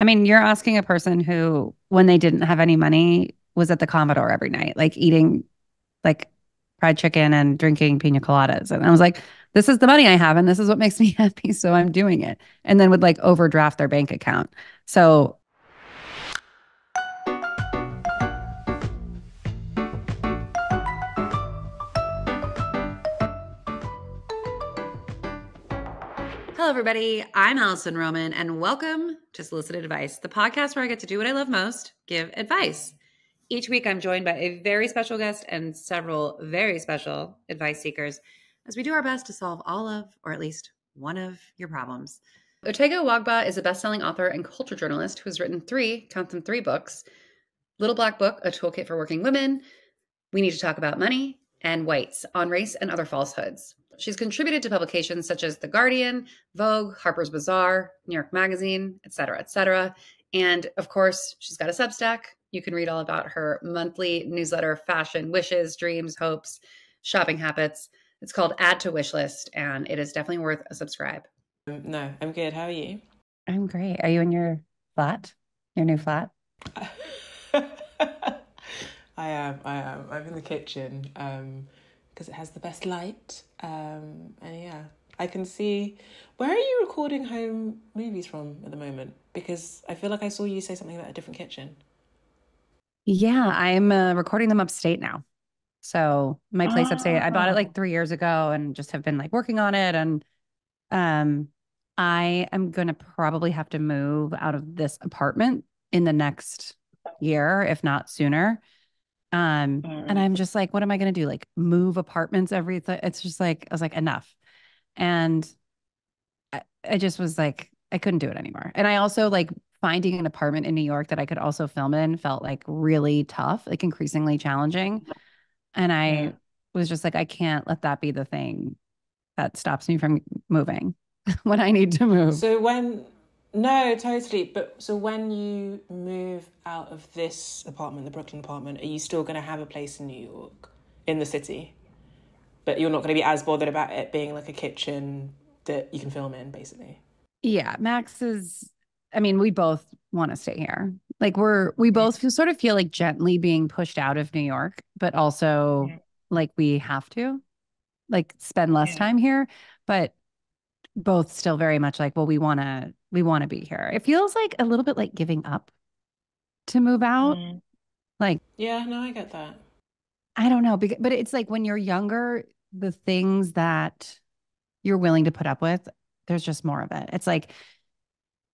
I mean, you're asking a person who, when they didn't have any money, was at the Commodore every night, like eating like fried chicken and drinking pina coladas. And I was like, this is the money I have and this is what makes me happy. So I'm doing it. And then would like overdraft their bank account. So everybody. I'm Alison Roman, and welcome to Solicited Advice, the podcast where I get to do what I love most give advice. Each week, I'm joined by a very special guest and several very special advice seekers as we do our best to solve all of, or at least one of, your problems. Otegha Uwagba is a best selling author and culture journalist who has written three, count them three books Little Black Book, a toolkit for working women, We Need to Talk About Money, and Whites on Race and Other Falsehoods. She's contributed to publications such as The Guardian, Vogue, Harper's Bazaar, New York Magazine, et cetera, et cetera. And of course, she's got a Substack. You can read all about her monthly newsletter, fashion, wishes, dreams, hopes, shopping habits. It's called Add to Wishlist, and it is definitely worth a subscribe. No, I'm good. How are you? I'm great. Are you in your flat? Your new flat? I am. I am. I'm in the kitchen. Um, because it has the best light. Um, and yeah, I can see. Where are you recording home movies from at the moment? Because I feel like I saw you say something about a different kitchen. Yeah, I'm uh, recording them upstate now. So my place upstate, I bought it like three years ago and just have been like working on it. And um, I am going to probably have to move out of this apartment in the next year, if not sooner. Um, and I'm just like, what am I going to do? Like move apartments every, th- it's just like, I was like, enough. And I, I just was like, I couldn't do it anymore. And I also like finding an apartment in New York that I could also film in felt like really tough, like increasingly challenging. And I yeah. was just like, I can't let that be the thing that stops me from moving when I need to move. So when no, totally. But so when you move out of this apartment, the Brooklyn apartment, are you still going to have a place in New York, in the city? But you're not going to be as bothered about it being like a kitchen that you can film in, basically. Yeah, Max is. I mean, we both want to stay here. Like we're we both feel, sort of feel like gently being pushed out of New York, but also yeah. like we have to, like spend less yeah. time here. But both still very much like, well, we want to we want to be here. It feels like a little bit like giving up to move out. Mm. Like, yeah, no, I get that. I don't know, but it's like when you're younger, the things that you're willing to put up with, there's just more of it. It's like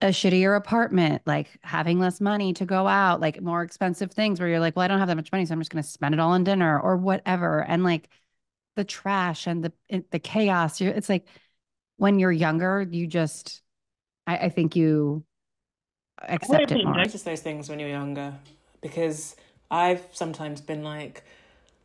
a shittier apartment, like having less money to go out, like more expensive things where you're like, well, I don't have that much money, so I'm just going to spend it all on dinner or whatever. And like the trash and the the chaos, it's like when you're younger, you just I, I think you accept I it more. Notice those things when you're younger because I've sometimes been like,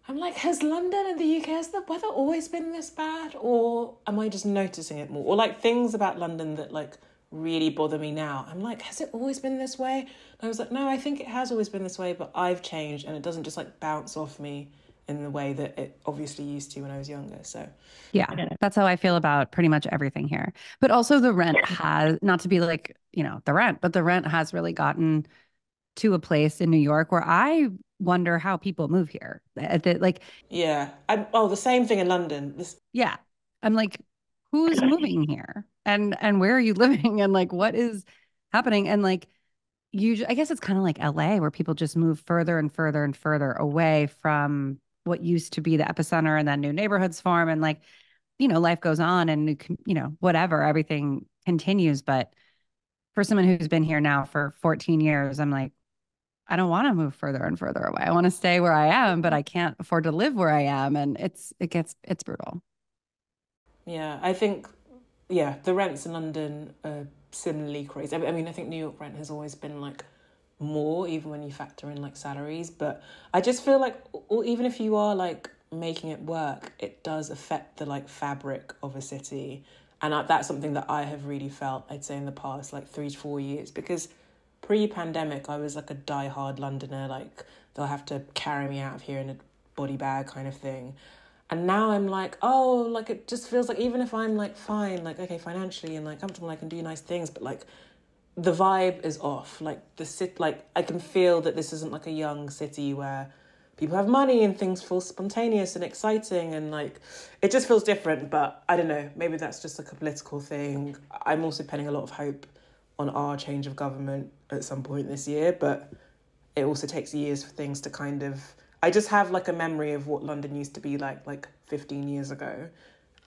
I'm like, has London and the UK has the weather always been this bad, or am I just noticing it more? Or like things about London that like really bother me now. I'm like, has it always been this way? And I was like, no, I think it has always been this way, but I've changed, and it doesn't just like bounce off me in the way that it obviously used to when I was younger. So, yeah, that's how I feel about pretty much everything here. But also, the rent has not to be like, you know, the rent, but the rent has really gotten to a place in New York where I wonder how people move here. Eh, eh, like, yeah, I'm, oh, the same thing in London. This... Yeah, I'm like, who's moving here, and and where are you living, and like, what is happening, and like. You, I guess it's kind of like LA where people just move further and further and further away from what used to be the epicenter and then new neighborhoods form. And like you know life goes on and you know whatever everything continues. But for someone who's been here now for 14 years i'm like i don't want to move further and further away. I want to stay where i am but i can't afford to live where i am. And it's it gets it's brutal. Yeah i think yeah the rents in london are similarly crazy. I mean i think new york rent has always been like more even when you factor in like salaries but i just feel like or even if you are like making it work it does affect the like fabric of a city. And that's something that i have really felt i'd say in the past like three to four years because pre-pandemic i was like a die-hard londoner like they'll have to carry me out of here in a body bag kind of thing. And now i'm like oh like it just feels like even if i'm like fine like okay financially and like comfortable i can do nice things but like the vibe is off. Like the sit, like I can feel that this isn't like a young city where people have money and things feel spontaneous and exciting and like it just feels different. But I don't know, maybe that's just like a political thing. I'm also penning a lot of hope on our change of government at some point this year, but it also takes years for things to kind of. I just have like a memory of what London used to be like like 15 years ago.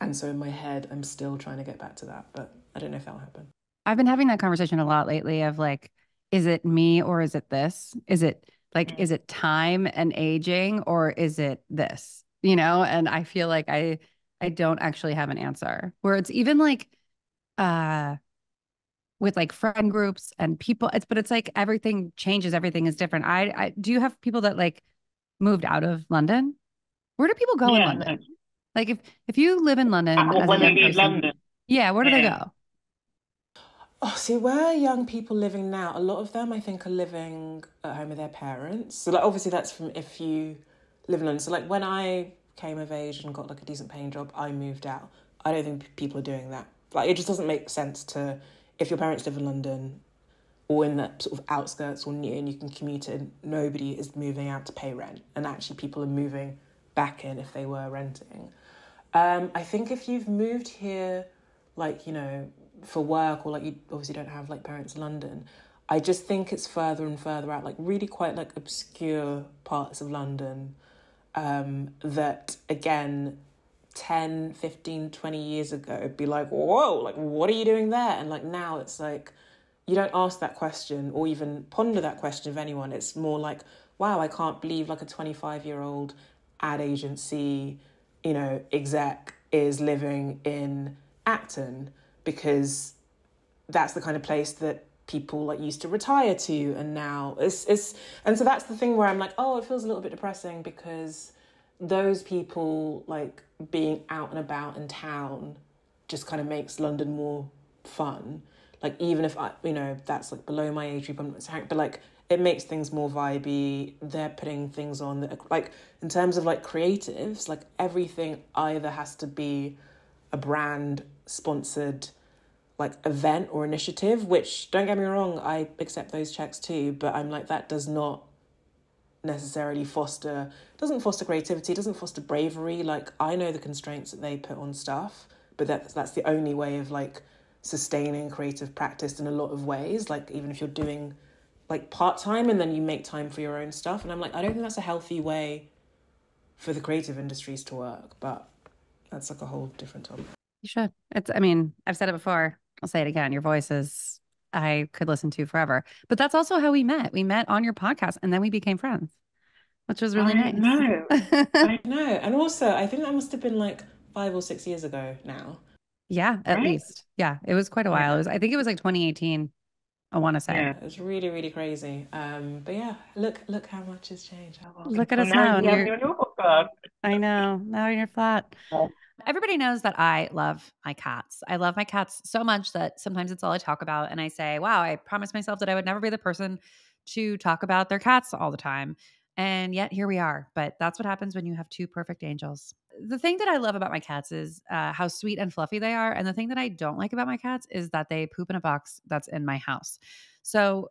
And so in my head, I'm still trying to get back to that, but I don't know if that'll happen. I've been having that conversation a lot lately of like, is it me or is it this? Is it like, is it time and aging or is it this? You know, and I feel like I I don't actually have an answer. Where it's even like uh with like friend groups and people it's but it's like everything changes, everything is different. I I do you have people that like moved out of London? Where do people go yeah, in London? Like if if you live in London, uh, when they leave London, yeah, where do yeah. they go? Oh, see, where young people living now? A lot of them, I think, are living at home with their parents. So, like, obviously, that's from if you live in London. So, like, when I came of age and got like a decent paying job, I moved out. I don't think people are doing that. Like, it just doesn't make sense to if your parents live in London or in the sort of outskirts or near, and you can commute in. Nobody is moving out to pay rent, and actually, people are moving back in if they were renting. Um, I think if you've moved here, like you know, for work or like you obviously don't have like parents in London. I just think it's further and further out, like really quite like obscure parts of London um, that again 10, 15, 20 years ago be like, whoa, like what are you doing there? And like now it's like you don't ask that question or even ponder that question of anyone. It's more like, wow, I can't believe like a 25 year old ad agency, you know, exec is living in Acton because that's the kind of place that people like used to retire to and now it's it's and so that's the thing where I'm like oh it feels a little bit depressing because those people like being out and about in town just kind of makes London more fun. Like even if I you know that's like below my age group I'm not but like it makes things more vibey. They're putting things on that like in terms of like creatives like everything either has to be a brand sponsored like event or initiative which don't get me wrong i accept those checks too but i'm like that does not necessarily foster doesn't foster creativity doesn't foster bravery. Like i know the constraints that they put on stuff but that's that's the only way of like sustaining creative practice in a lot of ways. Like even if you're doing like part-time and then you make time for your own stuff. And i'm like i don't think that's a healthy way for the creative industries to work but that's like a whole different topic you should. It's, I mean, I've said it before. I'll say it again. Your voice is, I could listen to forever. But that's also how we met. We met on your podcast and then we became friends, which was really I nice. Know. I know. And also, I think that must have been like five or six years ago now. Yeah, at right? least. Yeah, it was quite a while. It was, I think it was like 2018. I want to say. Yeah, it was really, really crazy. Um, but yeah, look, look how much has changed. Look at us now. now. You're, I know. Now you're flat. Everybody knows that I love my cats. I love my cats so much that sometimes it's all I talk about. And I say, wow, I promised myself that I would never be the person to talk about their cats all the time. And yet here we are. But that's what happens when you have two perfect angels. The thing that I love about my cats is uh, how sweet and fluffy they are. And the thing that I don't like about my cats is that they poop in a box that's in my house. So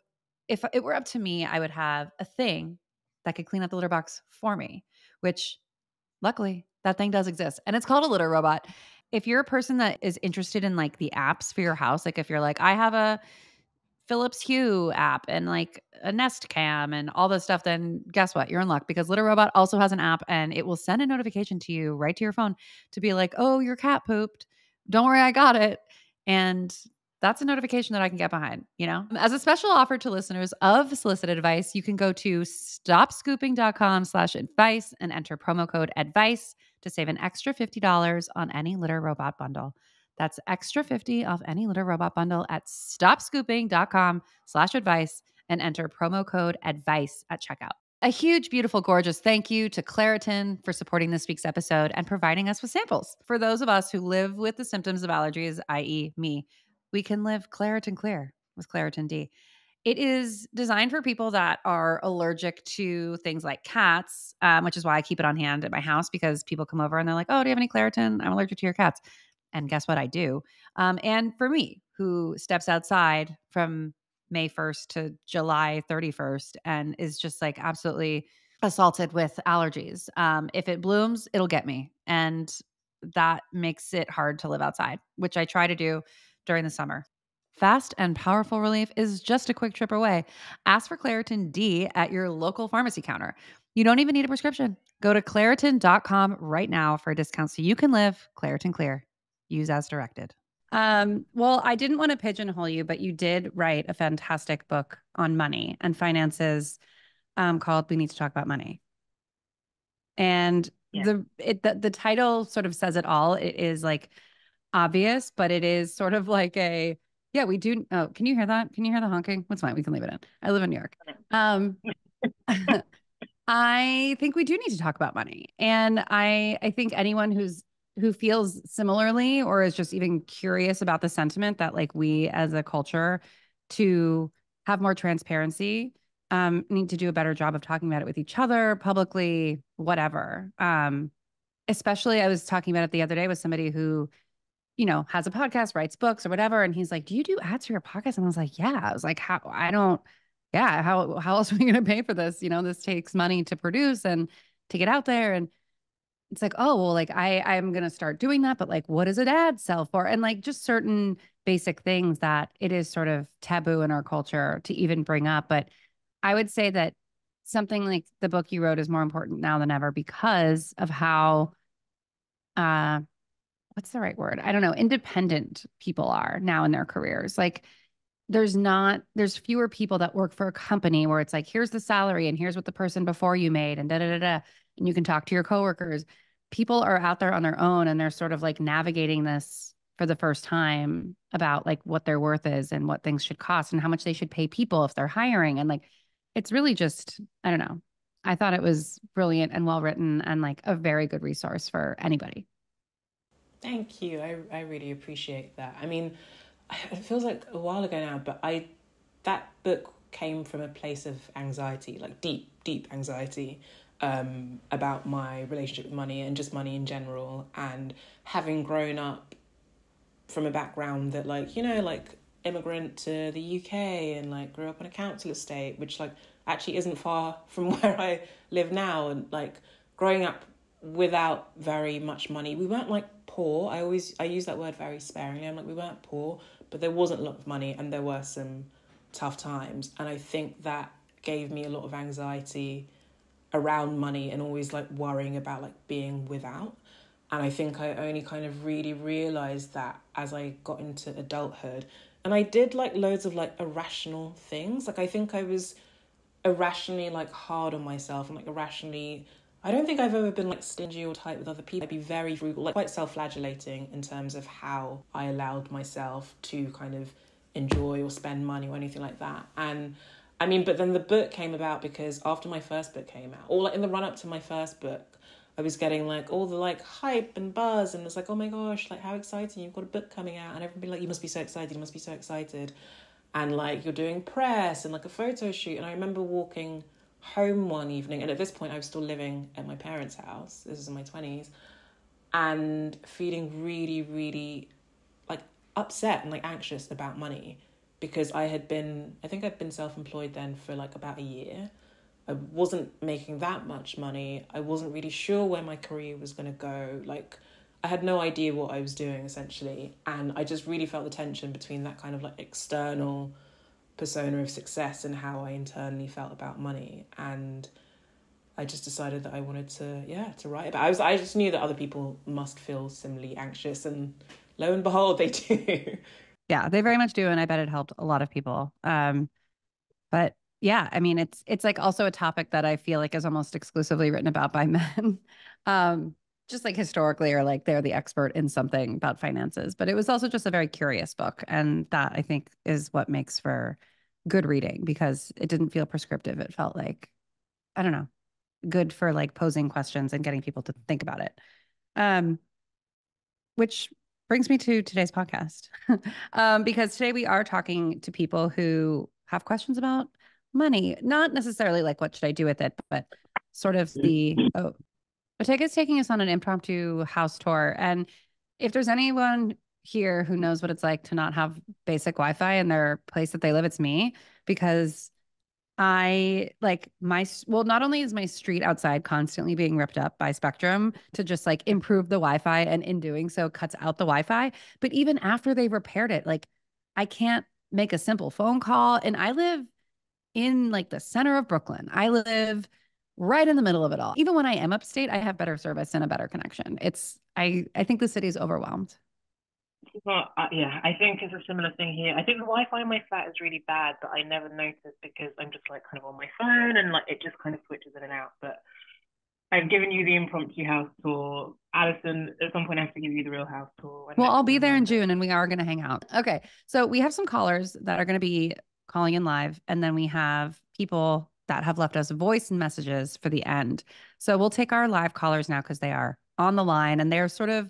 if it were up to me, I would have a thing that could clean up the litter box for me, which luckily that thing does exist. And it's called a litter robot. If you're a person that is interested in like the apps for your house, like if you're like, I have a Philips Hue app and like a Nest Cam and all this stuff, then guess what? You're in luck because Litter Robot also has an app and it will send a notification to you right to your phone to be like, oh, your cat pooped. Don't worry, I got it. And that's a notification that I can get behind, you know? Um, as a special offer to listeners of solicited advice, you can go to stopscooping.com slash advice and enter promo code advice to save an extra $50 on any litter robot bundle. That's extra 50 off any litter robot bundle at stopscooping.com slash advice and enter promo code advice at checkout. A huge, beautiful, gorgeous thank you to Claritin for supporting this week's episode and providing us with samples. For those of us who live with the symptoms of allergies, i.e., me, we can live Claritin Clear with Claritin D. It is designed for people that are allergic to things like cats, um, which is why I keep it on hand at my house because people come over and they're like, "Oh, do you have any Claritin? I'm allergic to your cats." And guess what? I do. Um, and for me, who steps outside from May 1st to July 31st and is just like absolutely assaulted with allergies. Um, if it blooms, it'll get me. And that makes it hard to live outside, which I try to do during the summer. Fast and powerful relief is just a quick trip away. Ask for Claritin D at your local pharmacy counter. You don't even need a prescription. Go to Claritin.com right now for a discount so you can live Claritin Clear. Use as directed. Um, well, I didn't want to pigeonhole you, but you did write a fantastic book on money and finances um, called "We Need to Talk About Money." And yeah. the it the, the title sort of says it all. It is like obvious, but it is sort of like a yeah. We do. Oh, can you hear that? Can you hear the honking? What's fine. We can leave it in. I live in New York. Um, I think we do need to talk about money, and I I think anyone who's who feels similarly or is just even curious about the sentiment that like we as a culture to have more transparency um, need to do a better job of talking about it with each other publicly whatever um, especially i was talking about it the other day with somebody who you know has a podcast writes books or whatever and he's like do you do ads for your podcast? And i was like yeah. I was like how i don't yeah how how else are we to pay for this? You know this takes money to produce and to get out there. And it's like oh well like i i'm going to start doing that but like what does an ad sell for? And like just certain basic things that it is sort of taboo in our culture to even bring up but i would say that something like the book you wrote is more important now than ever because of how uh what's the right word i don't know independent people are now in their careers like there's not there's fewer people that work for a company where it's like here's the salary and here's what the person before you made and da da da da and you can talk to your coworkers. People are out there on their own and they're sort of like navigating this for the first time about like what their worth is and what things should cost and how much they should pay people if they're hiring. And like, it's really just, I don't know. I thought it was brilliant and well written and like a very good resource for anybody. Thank you. I, I really appreciate that. I mean, it feels like a while ago now, but I that book came from a place of anxiety, like deep, deep anxiety um, about my relationship with money and just money in general. And having grown up from a background that, like, you know, like immigrant to the UK and like grew up on a council estate, which like actually isn't far from where I live now. And like growing up without very much money, we weren't like poor. I always I use that word very sparingly. I'm like we weren't poor, but there wasn't a lot of money and there were some tough times. And I think that gave me a lot of anxiety around money and always like worrying about like being without. And I think I only kind of really realized that as I got into adulthood. And I did like loads of like irrational things. Like I think I was irrationally like hard on myself and like irrationally I don't think I've ever been like stingy or tight with other people. I'd be very frugal, like quite self flagellating in terms of how I allowed myself to kind of enjoy or spend money or anything like that. And I mean, but then the book came about because after my first book came out, or like in the run up to my first book, I was getting like all the like hype and buzz, and it's like, oh my gosh, like how exciting! You've got a book coming out, and everybody like, you must be so excited, you must be so excited, and like you're doing press and like a photo shoot. And I remember walking home one evening, and at this point, I was still living at my parents' house. This is in my twenties, and feeling really, really like upset and like anxious about money because I had been, I think I'd been self employed then for like about a year. I wasn't making that much money. I wasn't really sure where my career was going to go. Like, I had no idea what I was doing essentially. And I just really felt the tension between that kind of like external persona of success and how I internally felt about money. And I just decided that I wanted to, yeah, to write about. It. I was, I just knew that other people must feel similarly anxious, and lo and behold, they do. Yeah, they very much do. And I bet it helped a lot of people. Um, but yeah, I mean, it's it's like also a topic that I feel like is almost exclusively written about by men. um, just like historically or like they're the expert in something about finances. But it was also just a very curious book. And that I think is what makes for good reading because it didn't feel prescriptive. It felt like, I don't know, good for like posing questions and getting people to think about it. Um, which brings me to today's podcast um, because today we are talking to people who have questions about money, not necessarily like what should I do with it, but sort of the oh, Otegha is taking us on an impromptu house tour. And if there's anyone here who knows what it's like to not have basic Wi-Fi in their place that they live. It's me because I like my well, not only is my street outside constantly being ripped up by Spectrum to just like improve the Wi-Fi, and in doing so cuts out the Wi-Fi, but even after they've repaired it, like I can't make a simple phone call. And I live in like the center of Brooklyn. I live right in the middle of it all. Even when I am upstate, I have better service and a better connection. It's I I think the city is overwhelmed. Well, uh, yeah, I think it's a similar thing here. I think the Wi-Fi in my flat is really bad, but I never notice because I'm just like kind of on my phone and like it just kind of switches in and out. But I've given you the impromptu house tour. Alison, at some point, I have to give you the real house tour. Well, I'll be there in June and we are going to hang out. Okay. So we have some callers that are going to be calling in live, and then we have people that have left us voice and messages for the end. So we'll take our live callers now because they are on the line and they're sort of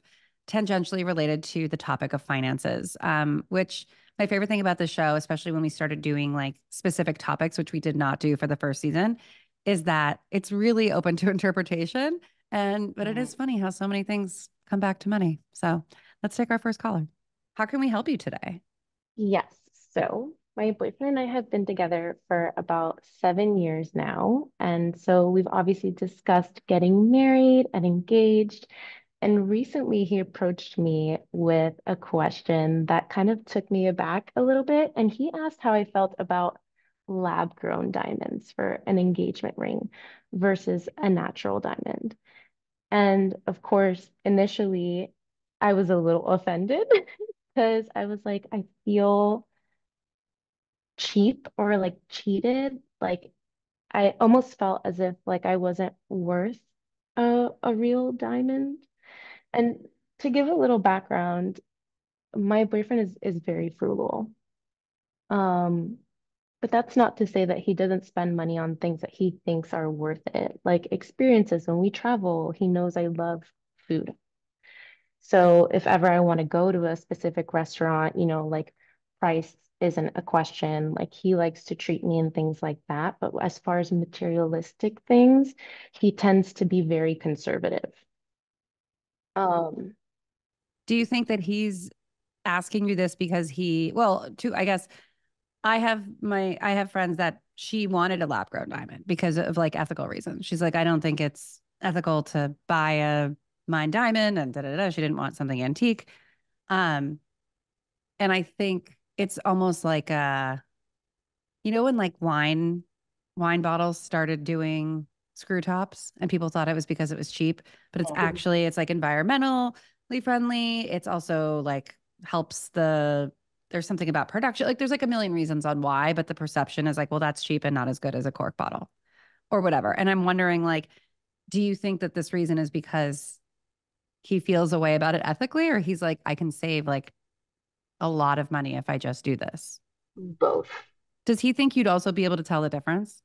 tangentially related to the topic of finances, um, which my favorite thing about the show, especially when we started doing like specific topics, which we did not do for the first season, is that it's really open to interpretation. And but it is funny how so many things come back to money. So let's take our first caller. How can we help you today? Yes. So my boyfriend and I have been together for about seven years now. And so we've obviously discussed getting married and engaged. And recently he approached me with a question that kind of took me aback a little bit. And he asked how I felt about lab grown diamonds for an engagement ring versus a natural diamond. And of course, initially I was a little offended because I was like, I feel cheap or like cheated. Like I almost felt as if like I wasn't worth a, a real diamond. And to give a little background, my boyfriend is is very frugal. Um, but that's not to say that he doesn't spend money on things that he thinks are worth it, like experiences. When we travel, he knows I love food. So if ever I want to go to a specific restaurant, you know, like price isn't a question. Like he likes to treat me and things like that. But as far as materialistic things, he tends to be very conservative. Um, do you think that he's asking you this because he, well, to, I guess I have my, I have friends that she wanted a lab grown diamond because of like ethical reasons. She's like, I don't think it's ethical to buy a mine diamond and da da da. She didn't want something antique. Um, and I think it's almost like a, you know, when like wine, wine bottles started doing screw tops and people thought it was because it was cheap, but it's oh. actually it's like environmentally friendly. It's also like helps the there's something about production. Like there's like a million reasons on why, but the perception is like, well, that's cheap and not as good as a cork bottle or whatever. And I'm wondering like, do you think that this reason is because he feels a way about it ethically or he's like, I can save like a lot of money if I just do this? Both. Does he think you'd also be able to tell the difference?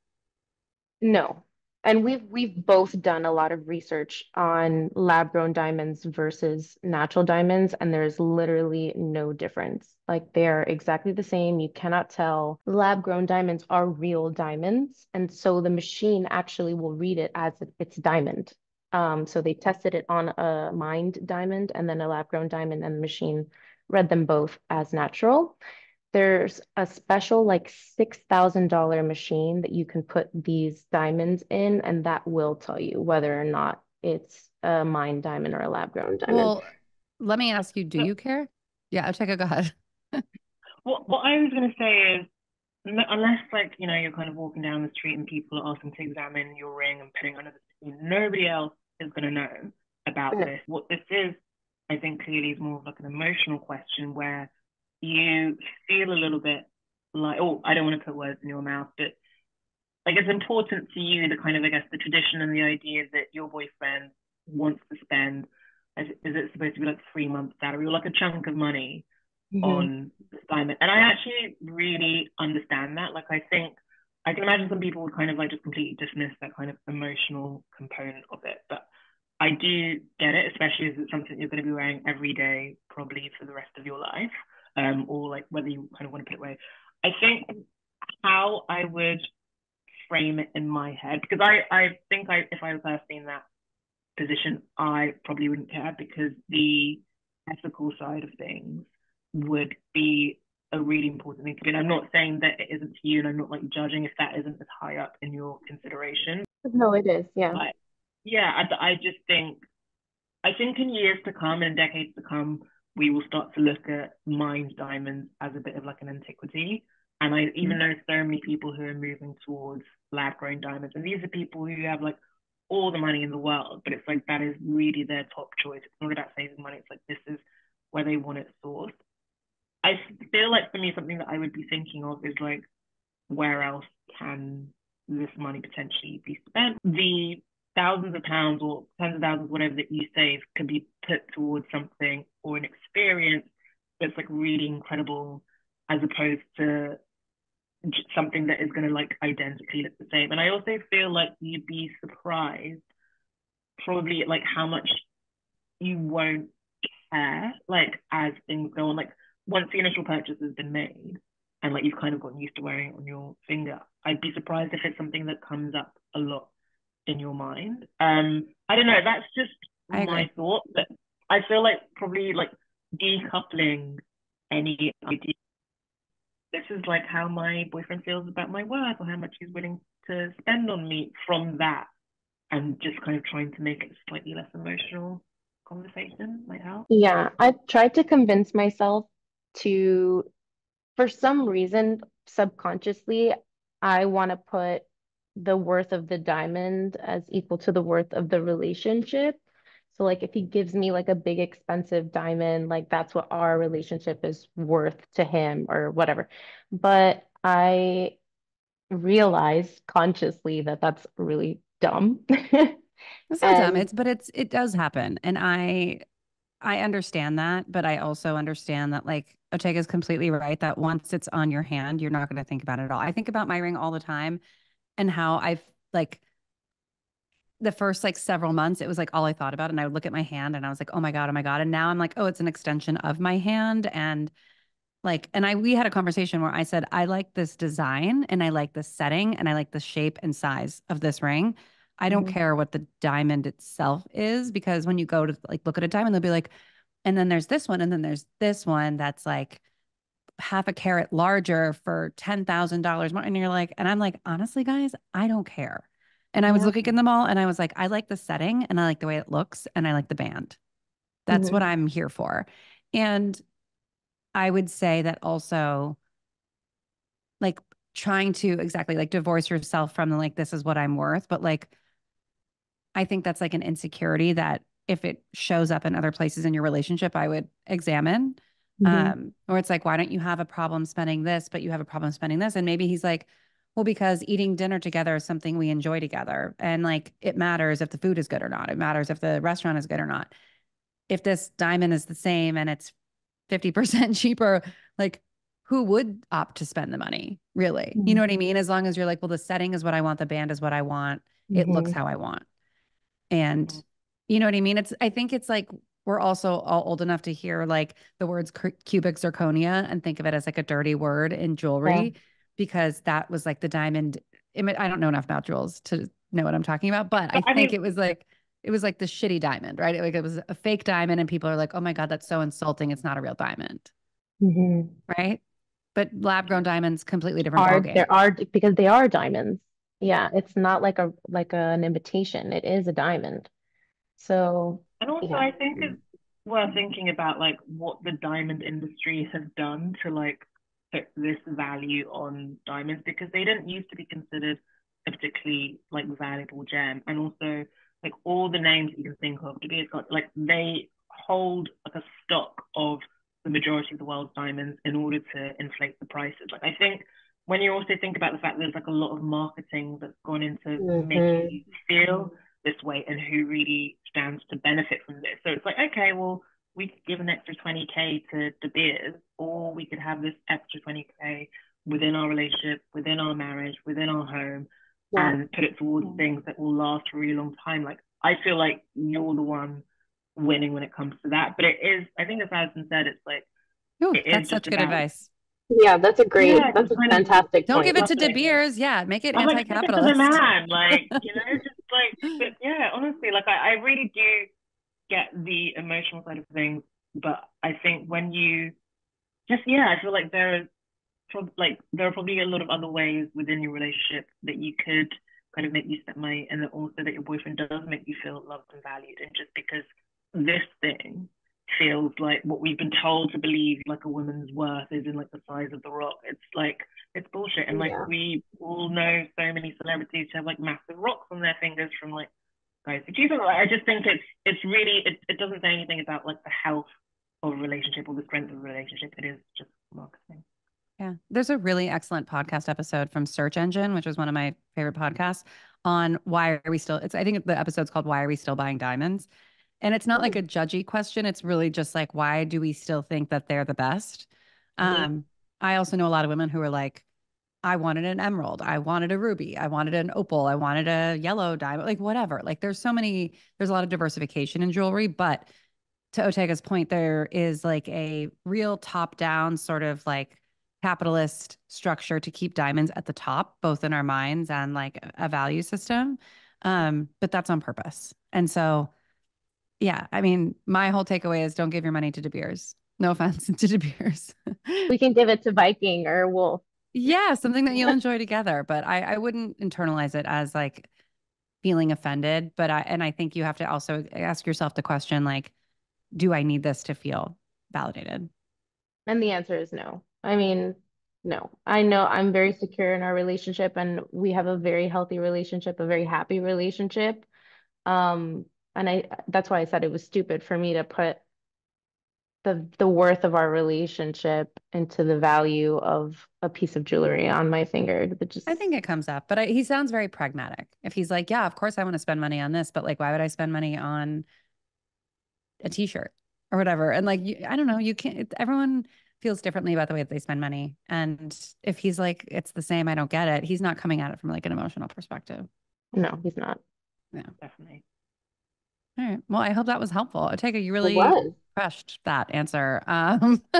No, and we've we've both done a lot of research on lab grown diamonds versus natural diamonds and there's literally no difference. Like they're exactly the same. You cannot tell. Lab grown diamonds are real diamonds and so the machine actually will read it as it's diamond. Um, so they tested it on a mined diamond and then a lab grown diamond and the machine read them both as natural there's a special like $6,000 machine that you can put these diamonds in, and that will tell you whether or not it's a mine diamond or a lab grown diamond. Well, let me ask you, do oh. you care? Yeah, Otegha, go ahead. what, what I was going to say is, unless like, you know, you're kind of walking down the street and people are asking to examine your ring and putting under the screen, nobody else is going to know about this. What this is, I think clearly is more of like an emotional question where you feel a little bit like, oh, I don't want to put words in your mouth, but like it's important to you the kind of, I guess, the tradition and the idea that your boyfriend wants to spend, is, is it supposed to be like three months salary or like a chunk of money mm-hmm. on this diamond? And I actually really understand that. Like, I think I can imagine some people would kind of like just completely dismiss that kind of emotional component of it, but I do get it, especially as it's something you're going to be wearing every day, probably for the rest of your life um, or like whether you kind of want to put it away. I think how I would frame it in my head, because I, I think I if I was personally in that position, I probably wouldn't care because the ethical side of things would be a really important thing to do. And I'm not saying that it isn't to you, and I'm not like judging if that isn't as high up in your consideration. No, it is. Yeah. But yeah, I, I just think, I think in years to come and decades to come, we will start to look at mined diamonds as a bit of like an antiquity. And I even mm. know so many people who are moving towards lab grown diamonds. And these are people who have like all the money in the world, but it's like that is really their top choice. It's not about saving money. It's like this is where they want it sourced. I feel like for me, something that I would be thinking of is like, where else can this money potentially be spent? The thousands of pounds or tens of thousands, whatever that you save, could be put towards something or an experience that's like really incredible, as opposed to something that is going to like identically look the same. And I also feel like you'd be surprised, probably like how much you won't care, like as things go on. Like once the initial purchase has been made, and like you've kind of gotten used to wearing it on your finger, I'd be surprised if it's something that comes up a lot in your mind. Um, I don't know. That's just my thought. But I feel like probably like decoupling any idea. This is like how my boyfriend feels about my work or how much he's willing to spend on me from that, and just kind of trying to make it slightly less emotional conversation might help. Yeah, I've tried to convince myself to, for some reason, subconsciously, I want to put the worth of the diamond as equal to the worth of the relationship. So like if he gives me like a big expensive diamond, like that's what our relationship is worth to him or whatever. But I realized consciously that that's really dumb. it's not dumb. It's but it's it does happen. And I I understand that, but I also understand that like Otegha is completely right that once it's on your hand, you're not going to think about it at all. I think about my ring all the time and how I've like the first like several months, it was like all I thought about. And I would look at my hand and I was like, oh my God, oh my God. And now I'm like, oh, it's an extension of my hand. And like, and I, we had a conversation where I said, I like this design and I like the setting and I like the shape and size of this ring. I don't mm-hmm. care what the diamond itself is because when you go to like look at a diamond, they'll be like, and then there's this one, and then there's this one that's like half a carat larger for $10,000 more. And you're like, and I'm like, honestly, guys, I don't care. And I was yeah. looking in them all and I was like, I like the setting and I like the way it looks and I like the band. That's mm-hmm. what I'm here for. And I would say that also, like, trying to exactly like divorce yourself from the like, this is what I'm worth. But like, I think that's like an insecurity that if it shows up in other places in your relationship, I would examine Mm-hmm. Um, or it's like, why don't you have a problem spending this, but you have a problem spending this? And maybe he's like, well, because eating dinner together is something we enjoy together. And like it matters if the food is good or not. It matters if the restaurant is good or not. If this diamond is the same and it's 50% cheaper, like who would opt to spend the money really? Mm-hmm. You know what I mm-hmm. mean? As long as you're like, well, the setting is what I want, the band is what I want, mm-hmm. it looks mm-hmm. how I want. And you know what I mean? It's, I think it's like we're also all old enough to hear like the words cubic zirconia and think of it as like a dirty word in jewelry yeah. Because that was like the diamond. I don't know enough about jewels to know what I'm talking about, but I, I think mean, it was like it was like the shitty diamond, right? Like it was a fake diamond, and people are like, "Oh my god, that's so insulting! It's not a real diamond." Mm-hmm. Right? But lab grown diamonds completely different. Are, there are because they are diamonds. Yeah, it's not like a like a, an imitation. It is a diamond. So and also, yeah. I think it's worth thinking about like what the diamond industry has done to like put this value on diamonds because they didn't used to be considered a particularly like valuable gem. And also, like all the names you can think of, to be like they hold like a stock of the majority of the world's diamonds in order to inflate the prices. Like I think when you also think about the fact that there's like a lot of marketing that's gone into mm-hmm. making you feel this way and who really stands to benefit from this. So it's like, okay, well, we could give an extra 20K to De Beers, or we could have this extra 20K within our relationship, within our marriage, within our home, yeah. and put it towards yeah. things that will last for a really long time. Like, I feel like you're the one winning when it comes to that. But it is, I think as Alison said, it's like, Ooh, it that's such good advice. Yeah, that's a great, yeah, that's a fantastic. Don't point. give it to De Beers. Yeah, make it anti-capitalist. Like, man, like you know, just like, but yeah, honestly, like I, I really do get the emotional side of things but I think when you just yeah, I feel like there are like there are probably a lot of other ways within your relationship that you could kind of make you spend money, and then also that your boyfriend does make you feel loved and valued, and just because this thing feels like what we've been told to believe like a woman's worth is in like the size of the rock. It's like it's bullshit. And like yeah. we all know so many celebrities who have like massive rocks on their fingers from like guys. Do you think I just think it's it's really it, it doesn't say anything about like the health of a relationship or the strength of a relationship. It is just marketing. Yeah. There's a really excellent podcast episode from Search Engine, which was one of my favorite podcasts on why are we still it's I think the episode's called Why Are We Still Buying Diamonds? And it's not like a judgy question. It's really just like, why do we still think that they're the best? Mm-hmm. Um, I also know a lot of women who are like, I wanted an emerald, I wanted a ruby, I wanted an opal, I wanted a yellow diamond, like whatever. Like there's so many, there's a lot of diversification in jewelry, but to Otegha's point, there is like a real top down sort of like capitalist structure to keep diamonds at the top, both in our minds and like a value system. Um, but that's on purpose. And so yeah, I mean, my whole takeaway is don't give your money to De Beers. No offense to De Beers. we can give it to Viking or Wolf. Yeah, something that you'll enjoy together. But I, I wouldn't internalize it as like feeling offended. But I and I think you have to also ask yourself the question like, do I need this to feel validated? And the answer is no. I mean, no. I know I'm very secure in our relationship and we have a very healthy relationship, a very happy relationship. Um, and I that's why I said it was stupid for me to put the the worth of our relationship into the value of a piece of jewelry on my finger. Just... I think it comes up, but I, he sounds very pragmatic. If he's like, yeah, of course I want to spend money on this, but like, why would I spend money on a T-shirt or whatever? And like, you, I don't know, you can't. Everyone feels differently about the way that they spend money, and if he's like, it's the same, I don't get it. He's not coming at it from like an emotional perspective. No, he's not. Yeah, definitely. All right. Well, I hope that was helpful. Otegha, you really crushed that answer. Um,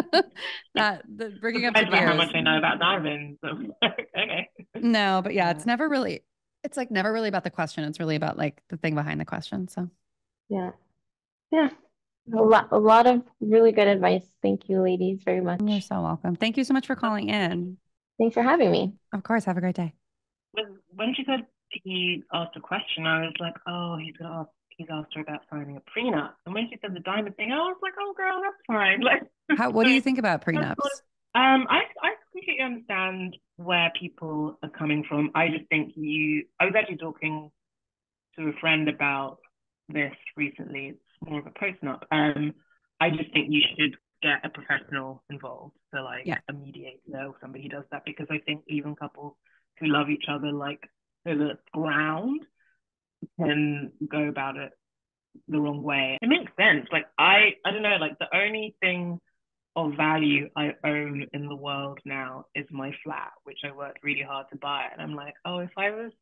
that the bringing up the about how much I know about diamonds. So. okay. No, but yeah, it's never really. It's like never really about the question. It's really about like the thing behind the question. So. Yeah. Yeah. A lot, a lot of really good advice. Thank you, ladies, very much. You're so welcome. Thank you so much for calling in. Thanks for having me. Of course. Have a great day. When, when she said he asked a question, I was like, oh, he's going to ask he's asked her about signing a prenup. And when she said the diamond thing, I was like, oh, girl, that's fine. Like, How, what do you think about prenups? Um, I, I completely understand where people are coming from. I just think you, I was actually talking to a friend about this recently. It's more of a postnup. Um, I just think you should get a professional involved. So, like, yeah. a mediator or somebody who does that, because I think even couples who love each other, like, to the ground, can go about it the wrong way. It makes sense. Like I, I don't know. Like the only thing of value I own in the world now is my flat, which I worked really hard to buy. And I'm like, oh, if I was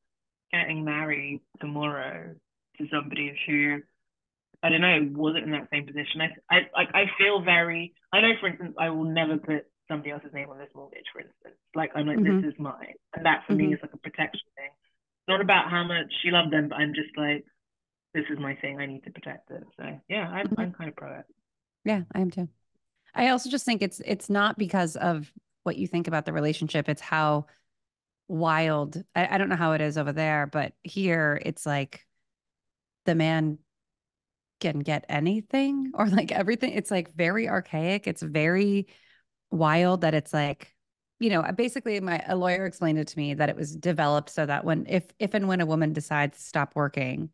getting married tomorrow to somebody who I don't know wasn't in that same position, I, I like I feel very. I know, for instance, I will never put somebody else's name on this mortgage, for instance. Like I'm like, mm-hmm. this is mine, and that for mm-hmm. me is like a protection thing not about how much she loved them, but I'm just like, this is my thing. I need to protect it. So yeah, I'm mm-hmm. I'm kind of pro it. Yeah, I am too. I also just think it's it's not because of what you think about the relationship. It's how wild. I, I don't know how it is over there, but here it's like the man can get anything or like everything. It's like very archaic. It's very wild that it's like you know, basically my a lawyer explained it to me that it was developed so that when if if and when a woman decides to stop working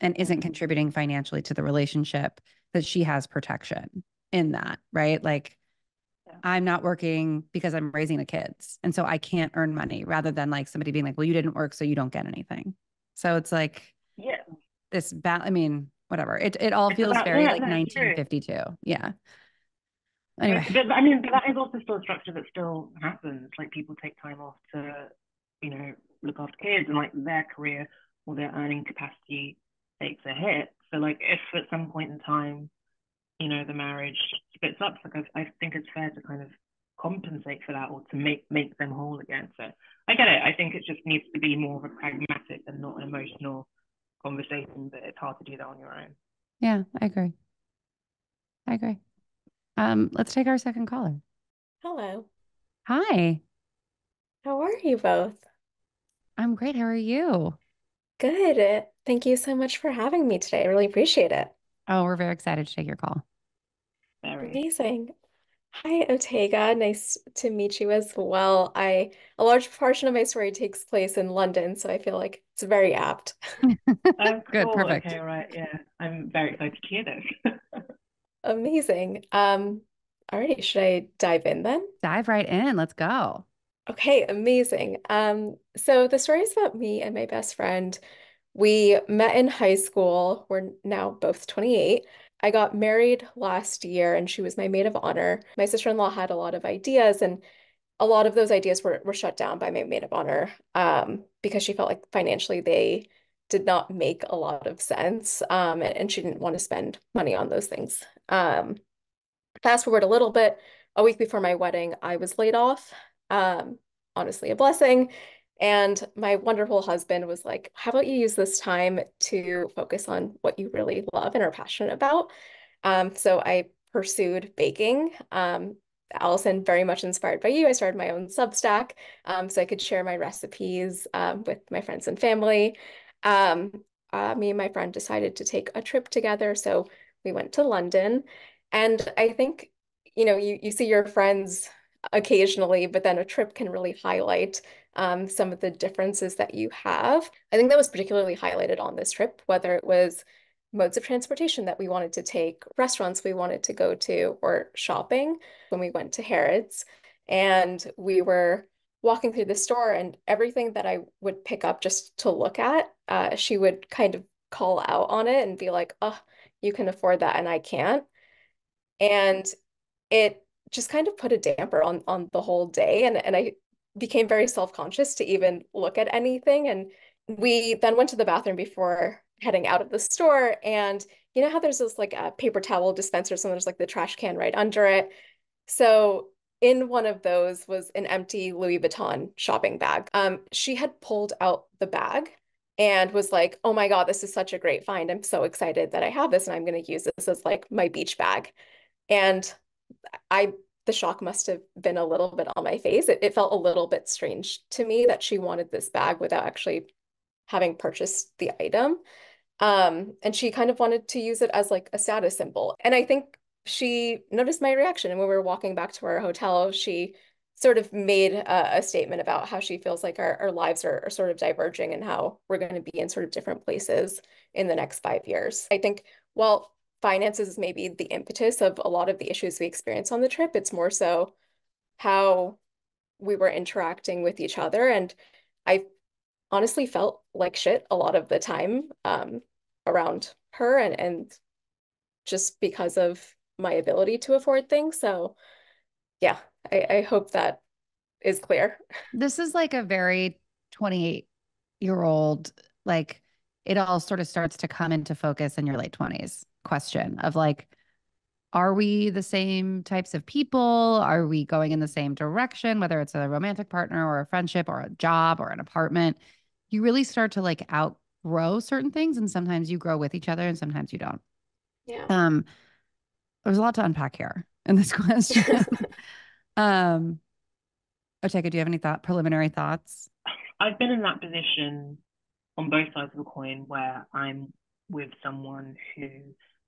and isn't contributing financially to the relationship, that she has protection in that, right? Like yeah. I'm not working because I'm raising the kids. And so I can't earn money rather than like somebody being like, well, you didn't work, so you don't get anything. So it's like yeah, this ba- I mean, whatever. It it all feels very like 1952. True. Yeah. Anyway. But, I mean, that is also still a structure that still happens. Like people take time off to, you know, look after kids and like their career or their earning capacity takes a hit. So like if at some point in time, you know, the marriage splits up, like I, I think it's fair to kind of compensate for that or to make make them whole again. So I get it. I think it just needs to be more of a pragmatic and not an emotional conversation, but it's hard to do that on your own. Yeah, I agree. I agree. Um, let's take our second caller. Hello. Hi. How are you both? I'm great. How are you? Good. Thank you so much for having me today. I really appreciate it. Oh, we're very excited to take your call. Very. Amazing. Hi, Otegha. Nice to meet you as well. I a large portion of my story takes place in London, so I feel like it's very apt. Oh, Good, cool. perfect. Okay, right. Yeah. I'm very excited to hear this. Amazing. Um, alrighty, should I dive in then? Dive right in. Let's go. Okay, amazing. Um, so the story is about me and my best friend. We met in high school. We're now both 28. I got married last year and she was my maid of honor. My sister-in-law had a lot of ideas and a lot of those ideas were, were shut down by my maid of honor um, because she felt like financially they did not make a lot of sense um, and, and she didn't want to spend money on those things. Um, fast forward a little bit, a week before my wedding, I was laid off. Um, honestly, a blessing. And my wonderful husband was like, How about you use this time to focus on what you really love and are passionate about? Um, so I pursued baking. Um, Alison, very much inspired by you, I started my own Substack um, so I could share my recipes um, with my friends and family. Um, uh, me and my friend decided to take a trip together. So we went to London. And I think, you know, you, you see your friends occasionally, but then a trip can really highlight um, some of the differences that you have. I think that was particularly highlighted on this trip, whether it was modes of transportation that we wanted to take, restaurants we wanted to go to, or shopping when we went to Harrods. And we were walking through the store, and everything that I would pick up just to look at, uh, she would kind of call out on it and be like, oh, you can afford that and I can't. And it just kind of put a damper on on the whole day and and I became very self-conscious to even look at anything and we then went to the bathroom before heading out of the store and you know how there's this like a paper towel dispenser so there's like the trash can right under it so in one of those was an empty Louis Vuitton shopping bag um she had pulled out the bag and was like oh my god this is such a great find I'm so excited that I have this and I'm going to use this as like my beach bag and I the shock must have been a little bit on my face. It, it felt a little bit strange to me that she wanted this bag without actually having purchased the item. Um, and she kind of wanted to use it as like a status symbol. And I think she noticed my reaction. And when we were walking back to our hotel, she sort of made a, a statement about how she feels like our, our lives are, are sort of diverging and how we're going to be in sort of different places in the next five years. I think, well, finances is maybe the impetus of a lot of the issues we experience on the trip. It's more so how we were interacting with each other. And I honestly felt like shit a lot of the time um, around her and, and just because of my ability to afford things. So yeah, I, I hope that is clear. This is like a very 28 year old, like it all sort of starts to come into focus in your late 20s question of like, are we the same types of people? Are we going in the same direction, whether it's a romantic partner or a friendship or a job or an apartment? You really start to like outgrow certain things. And sometimes you grow with each other and sometimes you don't. Yeah. Um, there's a lot to unpack here in this question. um, Otegha, do you have any thought preliminary thoughts? I've been in that position on both sides of the coin where I'm with someone who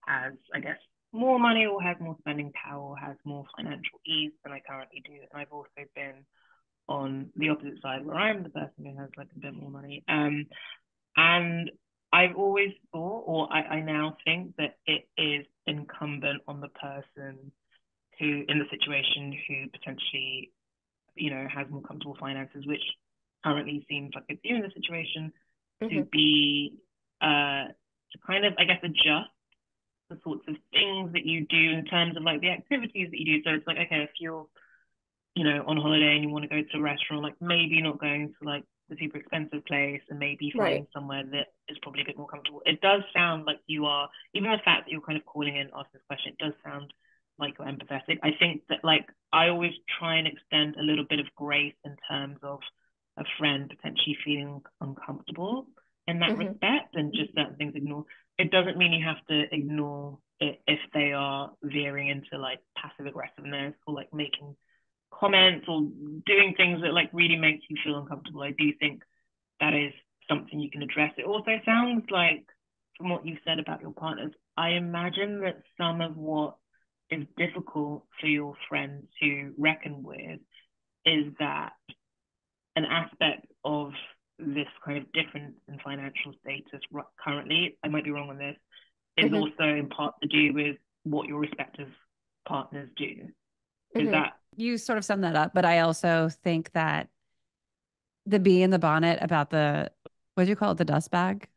has, I guess, more money or has more spending power or has more financial ease than I currently do. And I've also been on the opposite side where I'm the person who has like a bit more money. Um, and I've always thought, or I, I now think that it is incumbent on the person who, in the situation, who potentially, you know, has more comfortable finances, which currently seems like it's you in the situation, mm-hmm. to be, uh, to kind of, I guess, adjust the sorts of things that you do in terms of like the activities that you do. So it's like, okay, if you're, you know, on holiday and you want to go to a restaurant, like maybe not going to like the super expensive place and maybe finding right. somewhere that is probably a bit more comfortable. It does sound like you are, even the fact that you're kind of calling in asking this question, it does sound like you're empathetic. I think that like I always try and extend a little bit of grace in terms of a friend potentially feeling uncomfortable in that mm-hmm. respect and just certain things ignore. It doesn't mean you have to ignore it if they are veering into like passive aggressiveness or like making comments or doing things that like really makes you feel uncomfortable. I do think that is something you can address. It also sounds like from what you've said about your partners, I imagine that some of what is difficult for your friends to reckon with is that an aspect of this kind of difference in financial status currently, I might be wrong on this, is mm-hmm. also in part to do with what your respective partners do. Mm-hmm. that you sort of sum that up, but I also think that the bee in the bonnet about the what do you call it, the dust bag?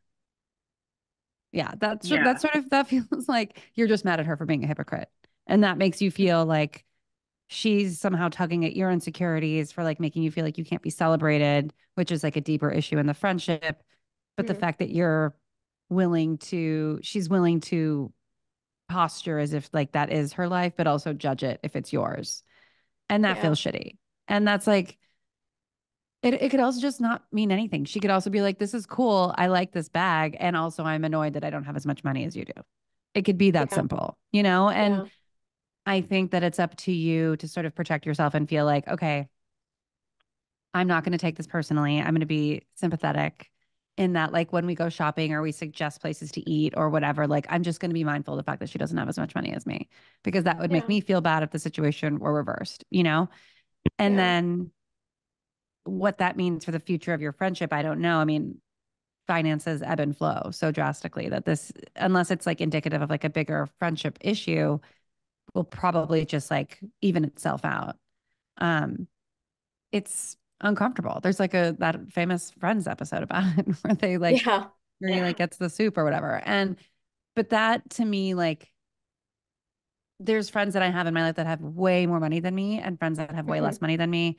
Yeah, that's yeah. that sort of that feels like you're just mad at her for being a hypocrite. And that makes you feel like she's somehow tugging at your insecurities for like making you feel like you can't be celebrated, which is like a deeper issue in the friendship. But mm-hmm. the fact that you're willing to, she's willing to posture as if like that is her life, but also judge it if it's yours. And that yeah. feels shitty. And that's like, it, it could also just not mean anything. She could also be like, this is cool. I like this bag. And also, I'm annoyed that I don't have as much money as you do. It could be that yeah. simple, you know? And yeah. I think that it's up to you to sort of protect yourself and feel like, okay, I'm not going to take this personally. I'm going to be sympathetic in that, like, when we go shopping or we suggest places to eat or whatever, like, I'm just going to be mindful of the fact that she doesn't have as much money as me because that would yeah. make me feel bad if the situation were reversed, you know? And yeah. then what that means for the future of your friendship, I don't know. I mean, finances ebb and flow so drastically that this, unless it's like indicative of like a bigger friendship issue, will probably just like even itself out. Um, it's uncomfortable. There's like a that famous Friends episode about it where they like yeah. where yeah. he like gets the soup or whatever. And but that to me, like there's friends that I have in my life that have way more money than me and friends that have way mm-hmm. less money than me.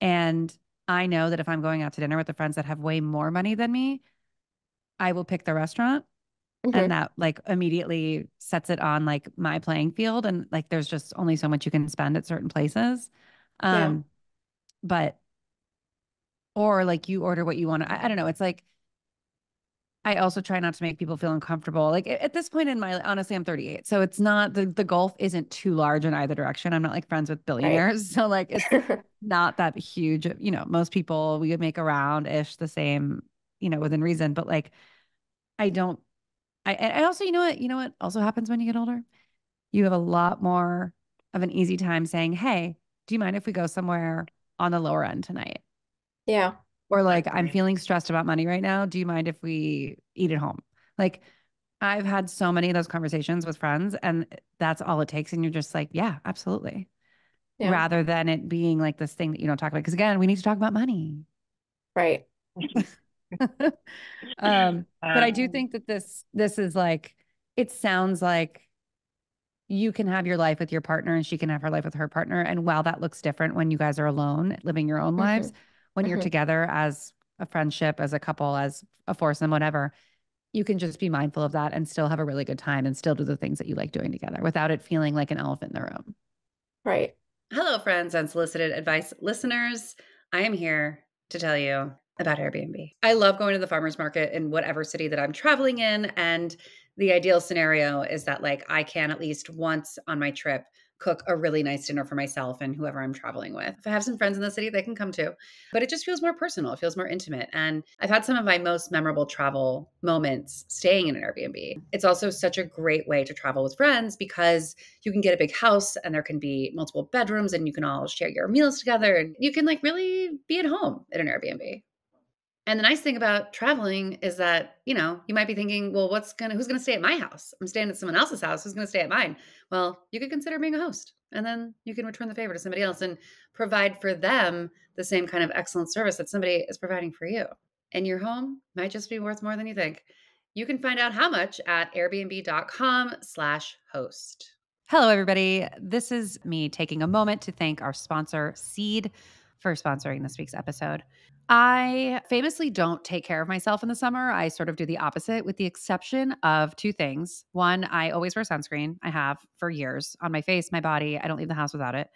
And I know that if I'm going out to dinner with the friends that have way more money than me, I will pick the restaurant Okay. And that like immediately sets it on like my playing field. And like there's just only so much you can spend at certain places. Um, yeah. but or like you order what you want. I, I don't know. It's like I also try not to make people feel uncomfortable. Like at this point in my honestly, I'm 38. So it's not the the gulf isn't too large in either direction. I'm not like friends with billionaires. Right. So like it's not that huge. You know, most people we would make around ish the same, you know, within reason. But like I don't I, I also, you know what, you know what also happens when you get older? You have a lot more of an easy time saying, Hey, do you mind if we go somewhere on the lower end tonight? Yeah. Or like, I'm feeling stressed about money right now. Do you mind if we eat at home? Like, I've had so many of those conversations with friends, and that's all it takes. And you're just like, yeah, absolutely. Yeah. Rather than it being like this thing that you don't talk about. Because again, we need to talk about money. Right. um, but I do um, think that this this is like it sounds like you can have your life with your partner and she can have her life with her partner. And while that looks different when you guys are alone, living your own mm-hmm. lives, when mm-hmm. you're together as a friendship, as a couple, as a foursome, whatever, you can just be mindful of that and still have a really good time and still do the things that you like doing together without it feeling like an elephant in the room. Right. Hello, friends, unsolicited advice listeners. I am here to tell you about Airbnb. I love going to the farmers market in whatever city that I'm traveling in. And the ideal scenario is that, like, I can at least once on my trip cook a really nice dinner for myself and whoever I'm traveling with. If I have some friends in the city, they can come too. But it just feels more personal, it feels more intimate. And I've had some of my most memorable travel moments staying in an Airbnb. It's also such a great way to travel with friends because you can get a big house and there can be multiple bedrooms and you can all share your meals together and you can like really be at home at an Airbnb. And the nice thing about traveling is that, you know, you might be thinking, well, what's going to, who's going to stay at my house? I'm staying at someone else's house. Who's going to stay at mine? Well, you could consider being a host and then you can return the favor to somebody else and provide for them the same kind of excellent service that somebody is providing for you. And your home might just be worth more than you think. You can find out how much at airbnb.com slash host. Hello, everybody. This is me taking a moment to thank our sponsor, Seed, for sponsoring this week's episode. I famously don't take care of myself in the summer. I sort of do the opposite, with the exception of two things. One, I always wear sunscreen. I have for years on my face, my body. I don't leave the house without it.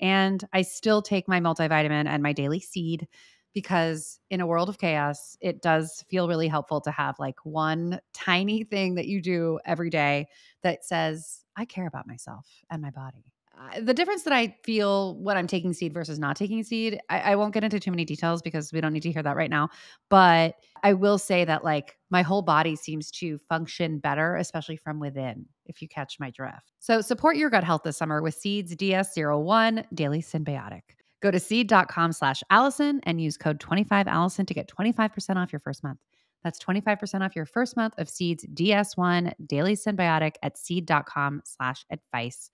And I still take my multivitamin and my daily seed because in a world of chaos, it does feel really helpful to have like one tiny thing that you do every day that says, I care about myself and my body. The difference that I feel when I'm taking seed versus not taking seed, I, I won't get into too many details because we don't need to hear that right now. But I will say that like my whole body seems to function better, especially from within, if you catch my drift. So support your gut health this summer with Seeds DS01 Daily Synbiotic. Go to seed.com slash Alison and use code 25 Alison to get 25% off your first month. That's 25% off your first month of Seeds DS1 Daily Synbiotic at seed.com slash advice.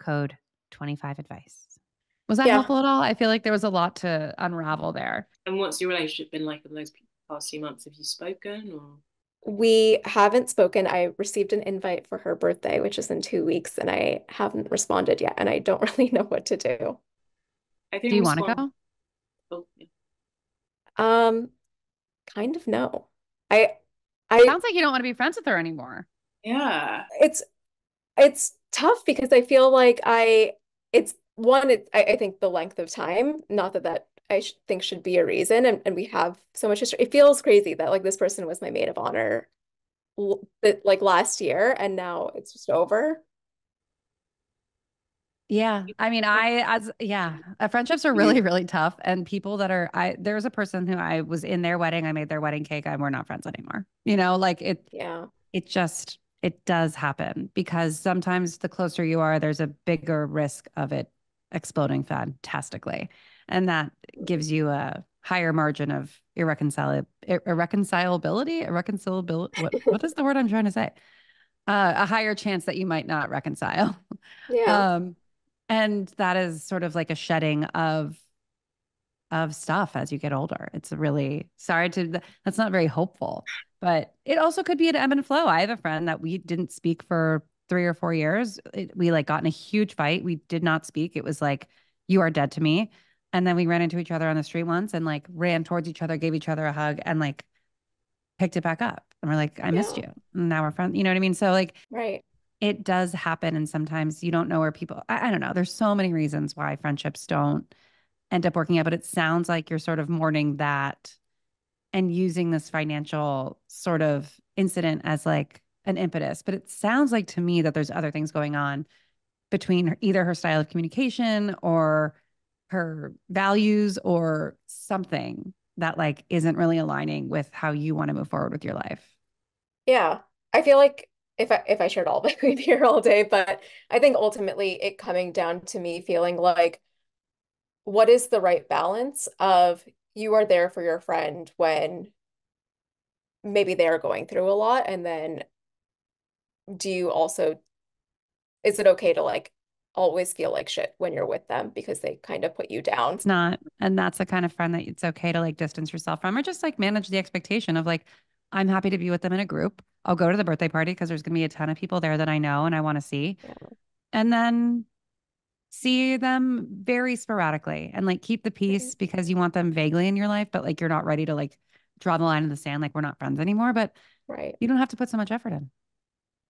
Code 25 advice. Was that yeah. helpful at all? I feel like there was a lot to unravel there. And what's your relationship been like in those past few months? Have you spoken or? We haven't spoken. I received an invite for her birthday, which is in two weeks, and I haven't responded yet, and I don't really know what to do. I think do you want to go? Oh, yeah. Um, kind of no. I, I sounds like you don't want to be friends with her anymore. Yeah, it's it's tough because I feel like I it's one. It, I, I think the length of time. Not that that I sh- think should be a reason, and and we have so much history. It feels crazy that like this person was my maid of honor, that like last year, and now it's just over. Yeah. I mean, I, as, yeah, uh, friendships are really, really tough. And people that are, I, there's a person who I was in their wedding, I made their wedding cake, and we're not friends anymore. You know, like it, yeah, it just, it does happen because sometimes the closer you are, there's a bigger risk of it exploding fantastically. And that gives you a higher margin of irreconcilable, irreconcilability, irreconcilability. What, what is the word I'm trying to say? Uh, a higher chance that you might not reconcile. Yeah. Um, and that is sort of like a shedding of of stuff as you get older. It's really sorry to that's not very hopeful but it also could be an ebb and flow. I have a friend that we didn't speak for three or four years. It, we like got in a huge fight. We did not speak. It was like you are dead to me. And then we ran into each other on the street once and like ran towards each other gave each other a hug and like picked it back up. And we're like i yeah. missed you. And now we're friends you know what i mean? So like right. it does happen. And sometimes you don't know where people, I, I, don't know. There's so many reasons why friendships don't end up working out, but it sounds like you're sort of mourning that and using this financial sort of incident as like an impetus. But it sounds like to me that there's other things going on between her, either her style of communication or her values or something that like isn't really aligning with how you want to move forward with your life. Yeah. I feel like if I if I shared all of it, we'd be here all day. But I think ultimately it coming down to me feeling like what is the right balance of you are there for your friend when maybe they're going through a lot and then do you also is it okay to like always feel like shit when you're with them because they kind of put you down it's not and that's the kind of friend that it's okay to like distance yourself from or just like manage the expectation of like i'm happy to be with them in a group I'll go to the birthday party because there's going to be a ton of people there that I know and I want to see. Yeah. And then see them very sporadically and like keep the peace mm-hmm. because you want them vaguely in your life, but like you're not ready to like draw the line in the sand, like we're not friends anymore. But right. you don't have to put so much effort in.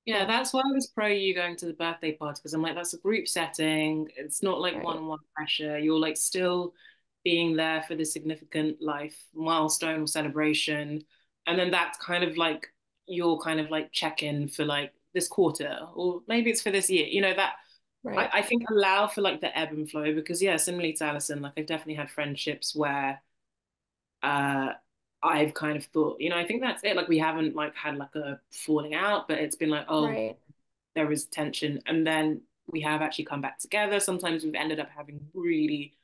Yeah, that's why I was pro you going to the birthday party because I'm like, that's a group setting. It's not like one on one pressure. You're like still being there for the significant life milestone or celebration. And then that's kind of like your kind of like check in for like this quarter, or maybe it's for this year. You know that right. I, I think allow for like the ebb and flow because yeah, similarly to Alison, like I've definitely had friendships where uh I've kind of thought, you know, I think that's it. Like we haven't like had like a falling out, but it's been like, oh, right. there was tension, and then we have actually come back together. Sometimes we've ended up having really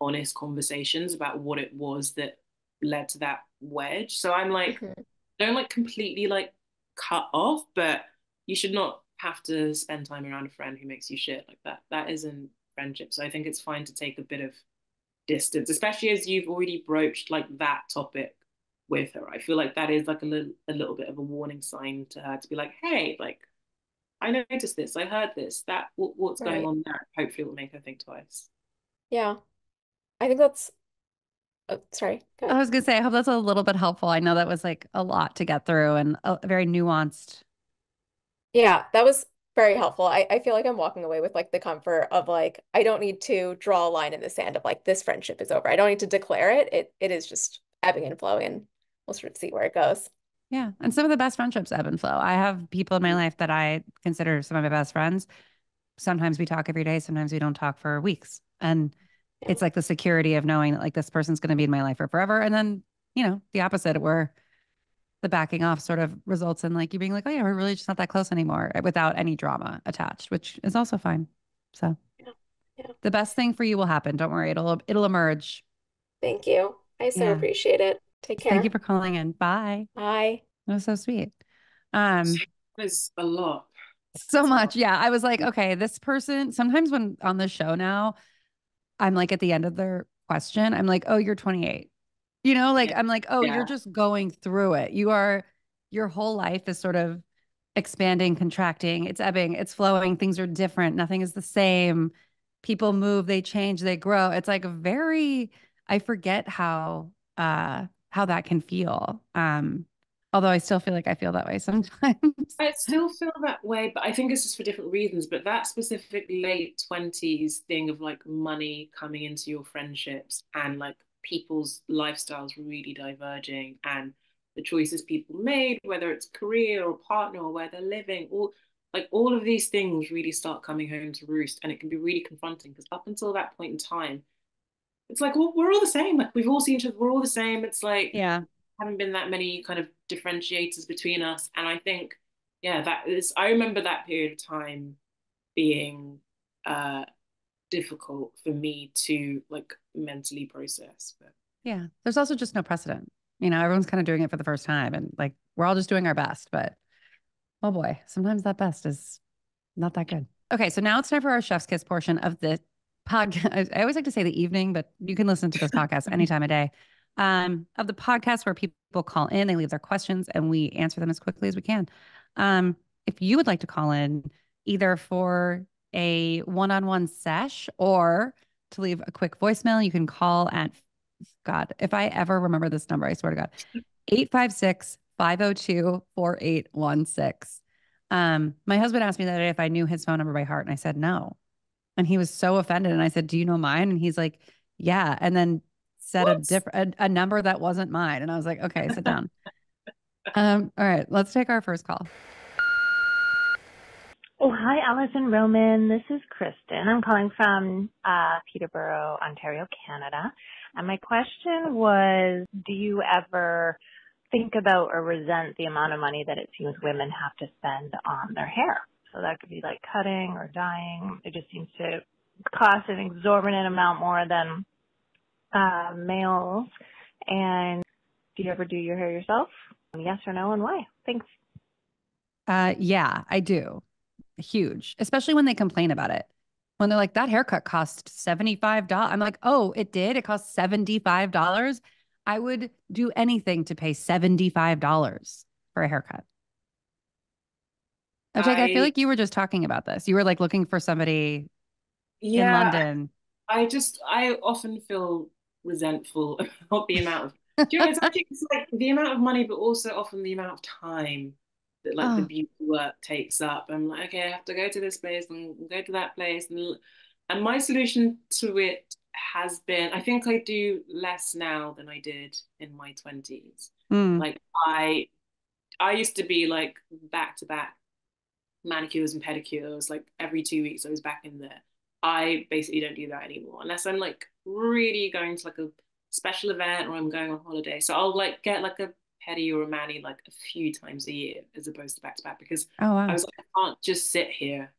honest conversations about what it was that led to that wedge. So I'm like, mm-hmm don't like completely like cut off, but you should not have to spend time around a friend who makes you shit like that. That isn't friendship. So I think it's fine to take a bit of distance, especially as you've already broached like that topic with her. I feel like that is like a little a little bit of a warning sign to her to be like, hey, like I noticed this, I heard this, that what, what's right. going on there. Hopefully it will make her think twice. Yeah. I think that's Oh, sorry. I was gonna say, I hope that's a little bit helpful. I know that was like a lot to get through and a, very nuanced. Yeah, that was very helpful. I, I feel like I'm walking away with like the comfort of like I don't need to draw a line in the sand of like this friendship is over. I don't need to declare it. It it is just ebbing and flowing and we'll sort of see where it goes. Yeah. And some of the best friendships ebb and flow. I have people in my life that I consider some of my best friends. Sometimes we talk every day, sometimes we don't talk for weeks. And it's like the security of knowing that like this person's going to be in my life for forever. And then, you know, the opposite where the backing off sort of results in like you being like, oh yeah, we're really just not that close anymore without any drama attached, which is also fine. So yeah. Yeah. the best thing for you will happen. Don't worry. It'll it'll emerge. Thank you. I so yeah. appreciate it. Take care. Thank you for calling in. Bye. Bye. That was so sweet. Um was a lot. So much. Yeah. I was like, okay, this person sometimes when on the show now, I'm like at the end of their question, I'm like, oh, you're 28 you know, like I'm like, oh, yeah. you're just going through it. You are your whole life is sort of expanding, contracting, it's ebbing, it's flowing, things are different, nothing is the same. People move, they change, they grow. It's like a very I forget how uh how that can feel. Um although I still feel like I feel that way sometimes. I still feel that way, but I think it's just for different reasons. But that specific late 20s thing of like money coming into your friendships and like people's lifestyles really diverging and the choices people made, whether it's career or partner or where they're living, all like all of these things really start coming home to roost, and it can be really confronting because up until that point in time, it's like well, we're all the same. Like we've all seen each other, we're all the same. It's like yeah, haven't been that many kind of differentiators between us, and I think yeah, that is. I remember that period of time being uh difficult for me to like mentally process. But yeah, there's also just no precedent. You know, everyone's kind of doing it for the first time and like we're all just doing our best, but oh boy, sometimes that best is not that good. Okay, so now it's time for our chef's kiss portion of the podcast. I always like to say the evening, but you can listen to this podcast any time of day. Um, of the podcast where people call in, they leave their questions, and we answer them as quickly as we can. Um, if you would like to call in, either for a one-on-one sesh or to leave a quick voicemail, you can call at God, if I ever remember this number, I swear to God, 856 502 4816. Um, my husband asked me that if I knew his phone number by heart, and I said no. And he was so offended. And I said, Do you know mine? And he's like, Yeah. And then said what? a different a, a number that wasn't mine. And I was like, Okay, sit down. um, all right, let's take our first call. Oh, hi, Alison Roman. This is Kristen. I'm calling from uh, Peterborough, Ontario, Canada. And my question was Do you ever think about or resent the amount of money that it seems women have to spend on their hair? So that could be like cutting or dyeing. It just seems to cost an exorbitant amount more than uh, males. And do you ever do your hair yourself? Yes or no, and why? Thanks. Uh, yeah, I do huge, especially when they complain about it. When they're like, that haircut cost $75. I'm like, oh, it did? It cost $75? I would do anything to pay $75 for a haircut. I, I feel like you were just talking about this. You were like looking for somebody yeah, in London. I just, I often feel resentful about the amount of, you know, it's actually it's like the amount of money, but also often the amount of time that like oh. the beauty work takes up. I'm like, okay, I have to go to this place and go to that place, and and my solution to it has been, I think I do less now than I did in my twenties. Mm. Like I, I used to be like back to back manicures and pedicures, like every two weeks I was back in there. I basically don't do that anymore unless I'm like really going to like a special event or I'm going on holiday. So I'll like get like a pedi or a mani like a few times a year as opposed to back to back because oh, wow. I was like, I can't just sit here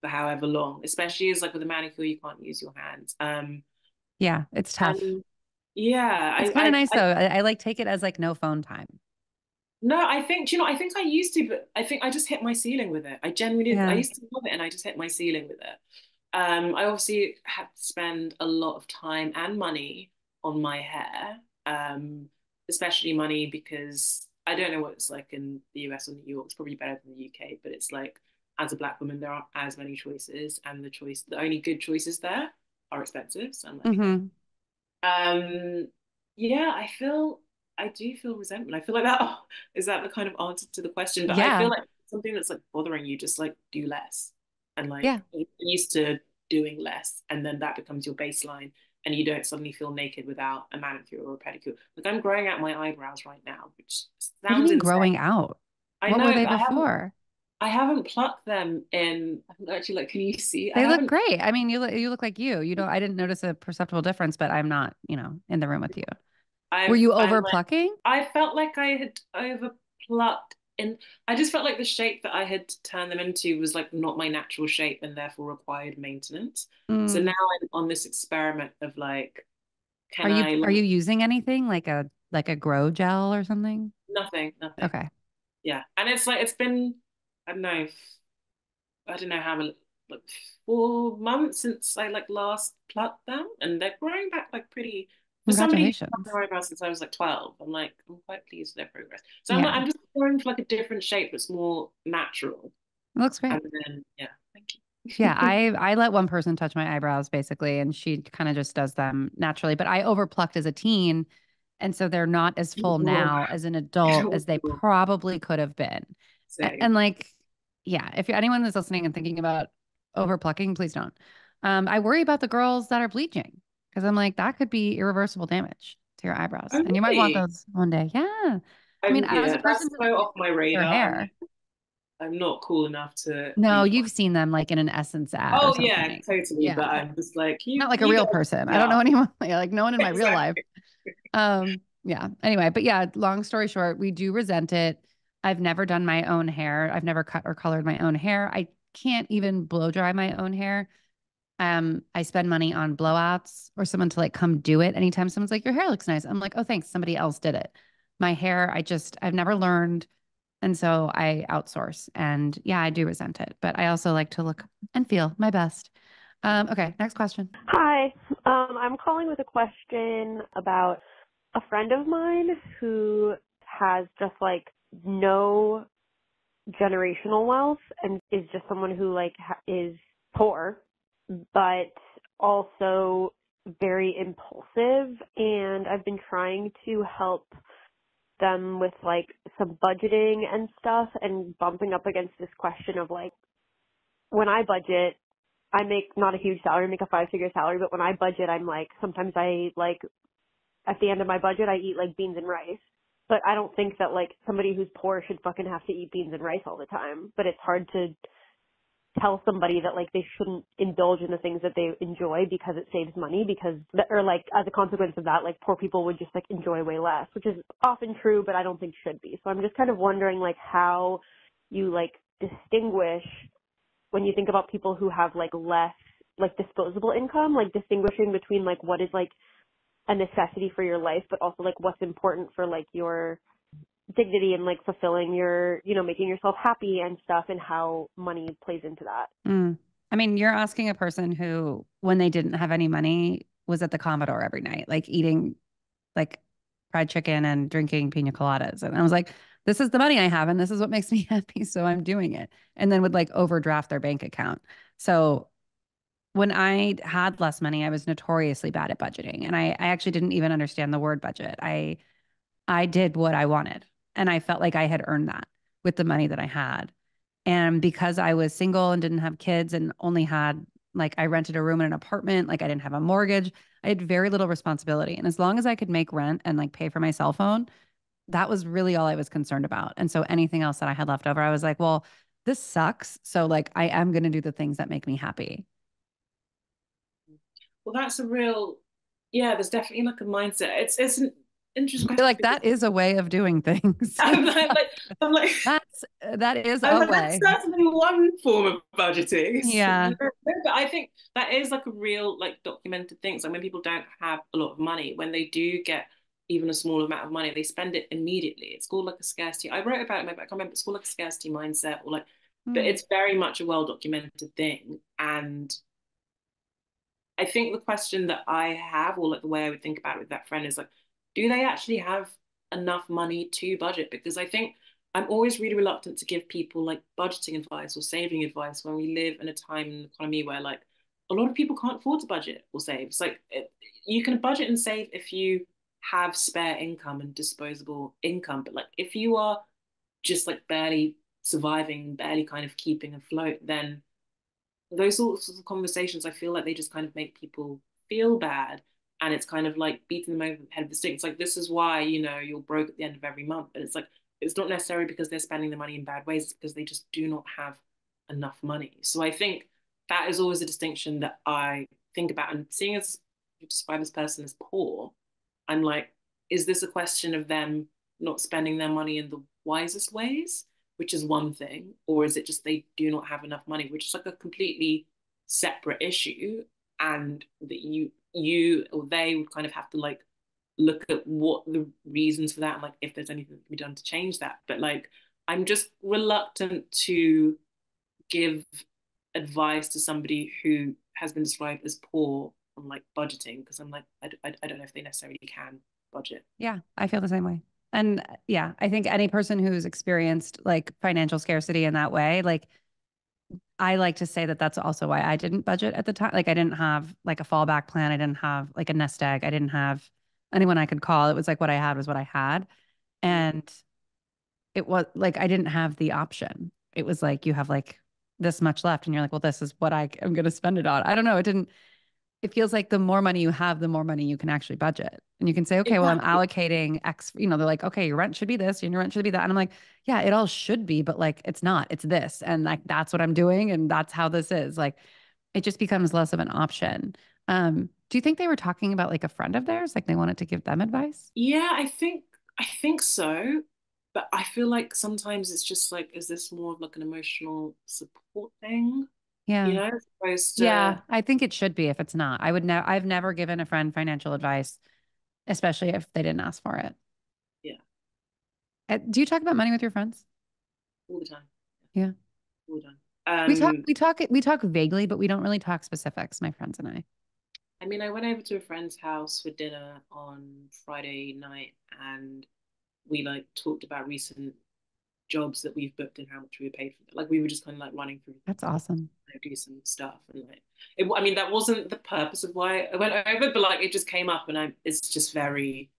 for however long, especially as like with a manicure, you can't use your hands. Um, yeah, it's tough. yeah, it's kind of nice I, though. I, I, like take it as like no phone time. No, I think you know. I think I used to, but I think I just hit my ceiling with it. I genuinely, yeah. I used to love it, and I just hit my ceiling with it. Um, I obviously had to spend a lot of time and money on my hair. Um, especially money because I don't know what it's like in the US or New York. It's probably better than the UK, but it's like as a black woman, there aren't as many choices, and the choice, the only good choices there are expensive. So I'm like, mm-hmm. um, yeah, I feel, I do feel resentment. I feel like that. Oh, is that the kind of answer to the question? But yeah. I feel like something that's like bothering you, just like do less. And like yeah. used to doing less. And then that becomes your baseline and you don't suddenly feel naked without a manicure or a pedicure. Like I'm growing out my eyebrows right now, which sounds growing out. I what know, were they before? I haven't plucked them in. Actually, like, can you see? They look great. I mean, you look you look like you. You don't. Mm. I didn't notice a perceptible difference, but I'm not, you know, in the room with you. I'm, Were you over like, plucking? I felt like I had over plucked, and I just felt like the shape that I had turned them into was like not my natural shape, and therefore required maintenance. Mm. So now I'm on this experiment of like, can are you I, are you using anything like a like a grow gel or something? Nothing. Nothing. Okay. Yeah, and it's like it's been I don't know, I don't know how many, like four months since I like last plucked them, and they're growing back like pretty. For somebody eyebrows since I was like twelve, I'm like I'm quite pleased with their progress. So yeah. I'm, like, I'm just going for like a different shape that's more natural. It looks great. And then yeah, thank you. yeah, I I let one person touch my eyebrows basically, and she kind of just does them naturally. But I overplucked as a teen, and so they're not as full now as an adult as they probably could have been. Same. And like yeah, if anyone is listening and thinking about overplucking, please don't. Um, I worry about the girls that are bleaching because I'm like, that could be irreversible damage to your eyebrows. Oh, and you might want those one day. Yeah. I mean, yeah, as a person so off my radar. Hair, I'm not cool enough to. No, you've seen them like in an Essence ad. Oh yeah, totally. Yeah. But I'm just like not like a real person. I don't know anyone like no one in my exactly. real life. Um. Yeah. Anyway, but yeah. Long story short, we do resent it. I've never done my own hair. I've never cut or colored my own hair. I can't even blow dry my own hair. Um, I spend money on blowouts or someone to like come do it. Anytime someone's like, your hair looks nice. I'm like, oh, thanks. Somebody else did it. My hair, I just, I've never learned. And so I outsource. And yeah, I do resent it, but I also like to look and feel my best. Um, okay, next question. Hi. Um, I'm calling with a question about a friend of mine who has just like no generational wealth and is just someone who like ha- is poor but also very impulsive and I've been trying to help them with like some budgeting and stuff and bumping up against this question of like when I budget I make not a huge salary, I make a five figure salary, but when I budget I'm like sometimes I like at the end of my budget I eat like beans and rice but I don't think that like somebody who's poor should fucking have to eat beans and rice all the time. But it's hard to tell somebody that like they shouldn't indulge in the things that they enjoy because it saves money because or like as a consequence of that like poor people would just like enjoy way less which is often true but I don't think should be. So I'm just kind of wondering like how you like distinguish when you think about people who have like less like disposable income like distinguishing between like what is like a necessity for your life, but also like what's important for like your dignity and like fulfilling your, you know, making yourself happy and stuff and how money plays into that. Mm. I mean, you're asking a person who, when they didn't have any money, was at the Commodore every night, like eating like fried chicken and drinking pina coladas. And I was like, this is the money I have and this is what makes me happy. So I'm doing it. And then would like overdraft their bank account. So when I had less money, I was notoriously bad at budgeting. And I, I actually didn't even understand the word budget. I I did what I wanted. And I felt like I had earned that with the money that I had. And because I was single and didn't have kids and only had like I rented a room in an apartment, like I didn't have a mortgage, I had very little responsibility. And as long as I could make rent and like pay for my cell phone, that was really all I was concerned about. And so anything else that I had left over, I was like, well, this sucks. So like I am going to do the things that make me happy well, that's a real, yeah, there's definitely like a mindset. It's, it's interesting. like that is a way of doing things. I'm like, I'm like that's, that is I'm a like, way. That's certainly one form of budgeting. Yeah. but I think that is like a real, like documented thing. So when people don't have a lot of money, when they do get even a small amount of money, they spend it immediately. It's called like a scarcity. I wrote about it, I can't remember. It's called like a scarcity mindset, or like, mm. but hmm. it's very much a well documented thing. And I think the question that I have, or like the way I would think about it with that friend, is like, do they actually have enough money to budget? Because I think I'm always really reluctant to give people like budgeting advice or saving advice when we live in a time in the economy where like a lot of people can't afford to budget or save. It's like it, you can budget and save if you have spare income and disposable income, but like if you are just like barely surviving, barely kind of keeping afloat, then those sorts of conversations, I feel like they just kind of make people feel bad. And it's kind of like beating them over the head with the stick. It's like, this is why, you know, you're broke at the end of every month. But it's like, it's not necessarily because they're spending the money in bad ways, it's because they just do not have enough money. So I think that is always a distinction that I think about. And seeing as you describe this person as poor, I'm like, is this a question of them not spending their money in the wisest ways? which is one thing, or is it just they do not have enough money, which is like a completely separate issue, and that you you or they would kind of have to like look at what the reasons for that and like if there's anything that can be done to change that. But like I'm just reluctant to give advice to somebody who has been described as poor on like budgeting because I'm like I, I, I don't know if they necessarily can budget. Yeah, I feel the same way. And yeah, I think any person who's experienced like financial scarcity in that way, like I like to say that that's also why I didn't budget at the time. Like I didn't have like a fallback plan. I didn't have like a nest egg. I didn't have anyone I could call. It was like what I had was what I had. And it was like I didn't have the option. It was like you have like this much left and you're like, well, this is what I am going to spend it on. I don't know. It didn't it feels like the more money you have, the more money you can actually budget. And you can say, okay, well, I'm allocating X, you know, they're like, okay, your rent should be this your rent should be that. And I'm like, yeah, it all should be, but like, it's not, it's this. And like, that's what I'm doing. And that's how this is. Like, it just becomes less of an option. Um, do you think they were talking about like a friend of theirs? Like they wanted to give them advice? Yeah, I think, I think so. But I feel like sometimes it's just like, is this more of like an emotional support thing? Yeah. You know, to... Yeah, I think it should be if it's not. I would never I've never given a friend financial advice, especially if they didn't ask for it. Yeah. Uh, do you talk about money with your friends? All the time. Yeah. All the time. Um, we talk we talk we talk vaguely, but we don't really talk specifics, my friends and I. I mean, I went over to a friend's house for dinner on Friday night and we like talked about recent jobs that we've booked and how much we were paid for them. Like we were just kind of like running through. That's awesome. Like, do some stuff and like, it, I mean, that wasn't the purpose of why I went over, but like it just came up and I, it's just very,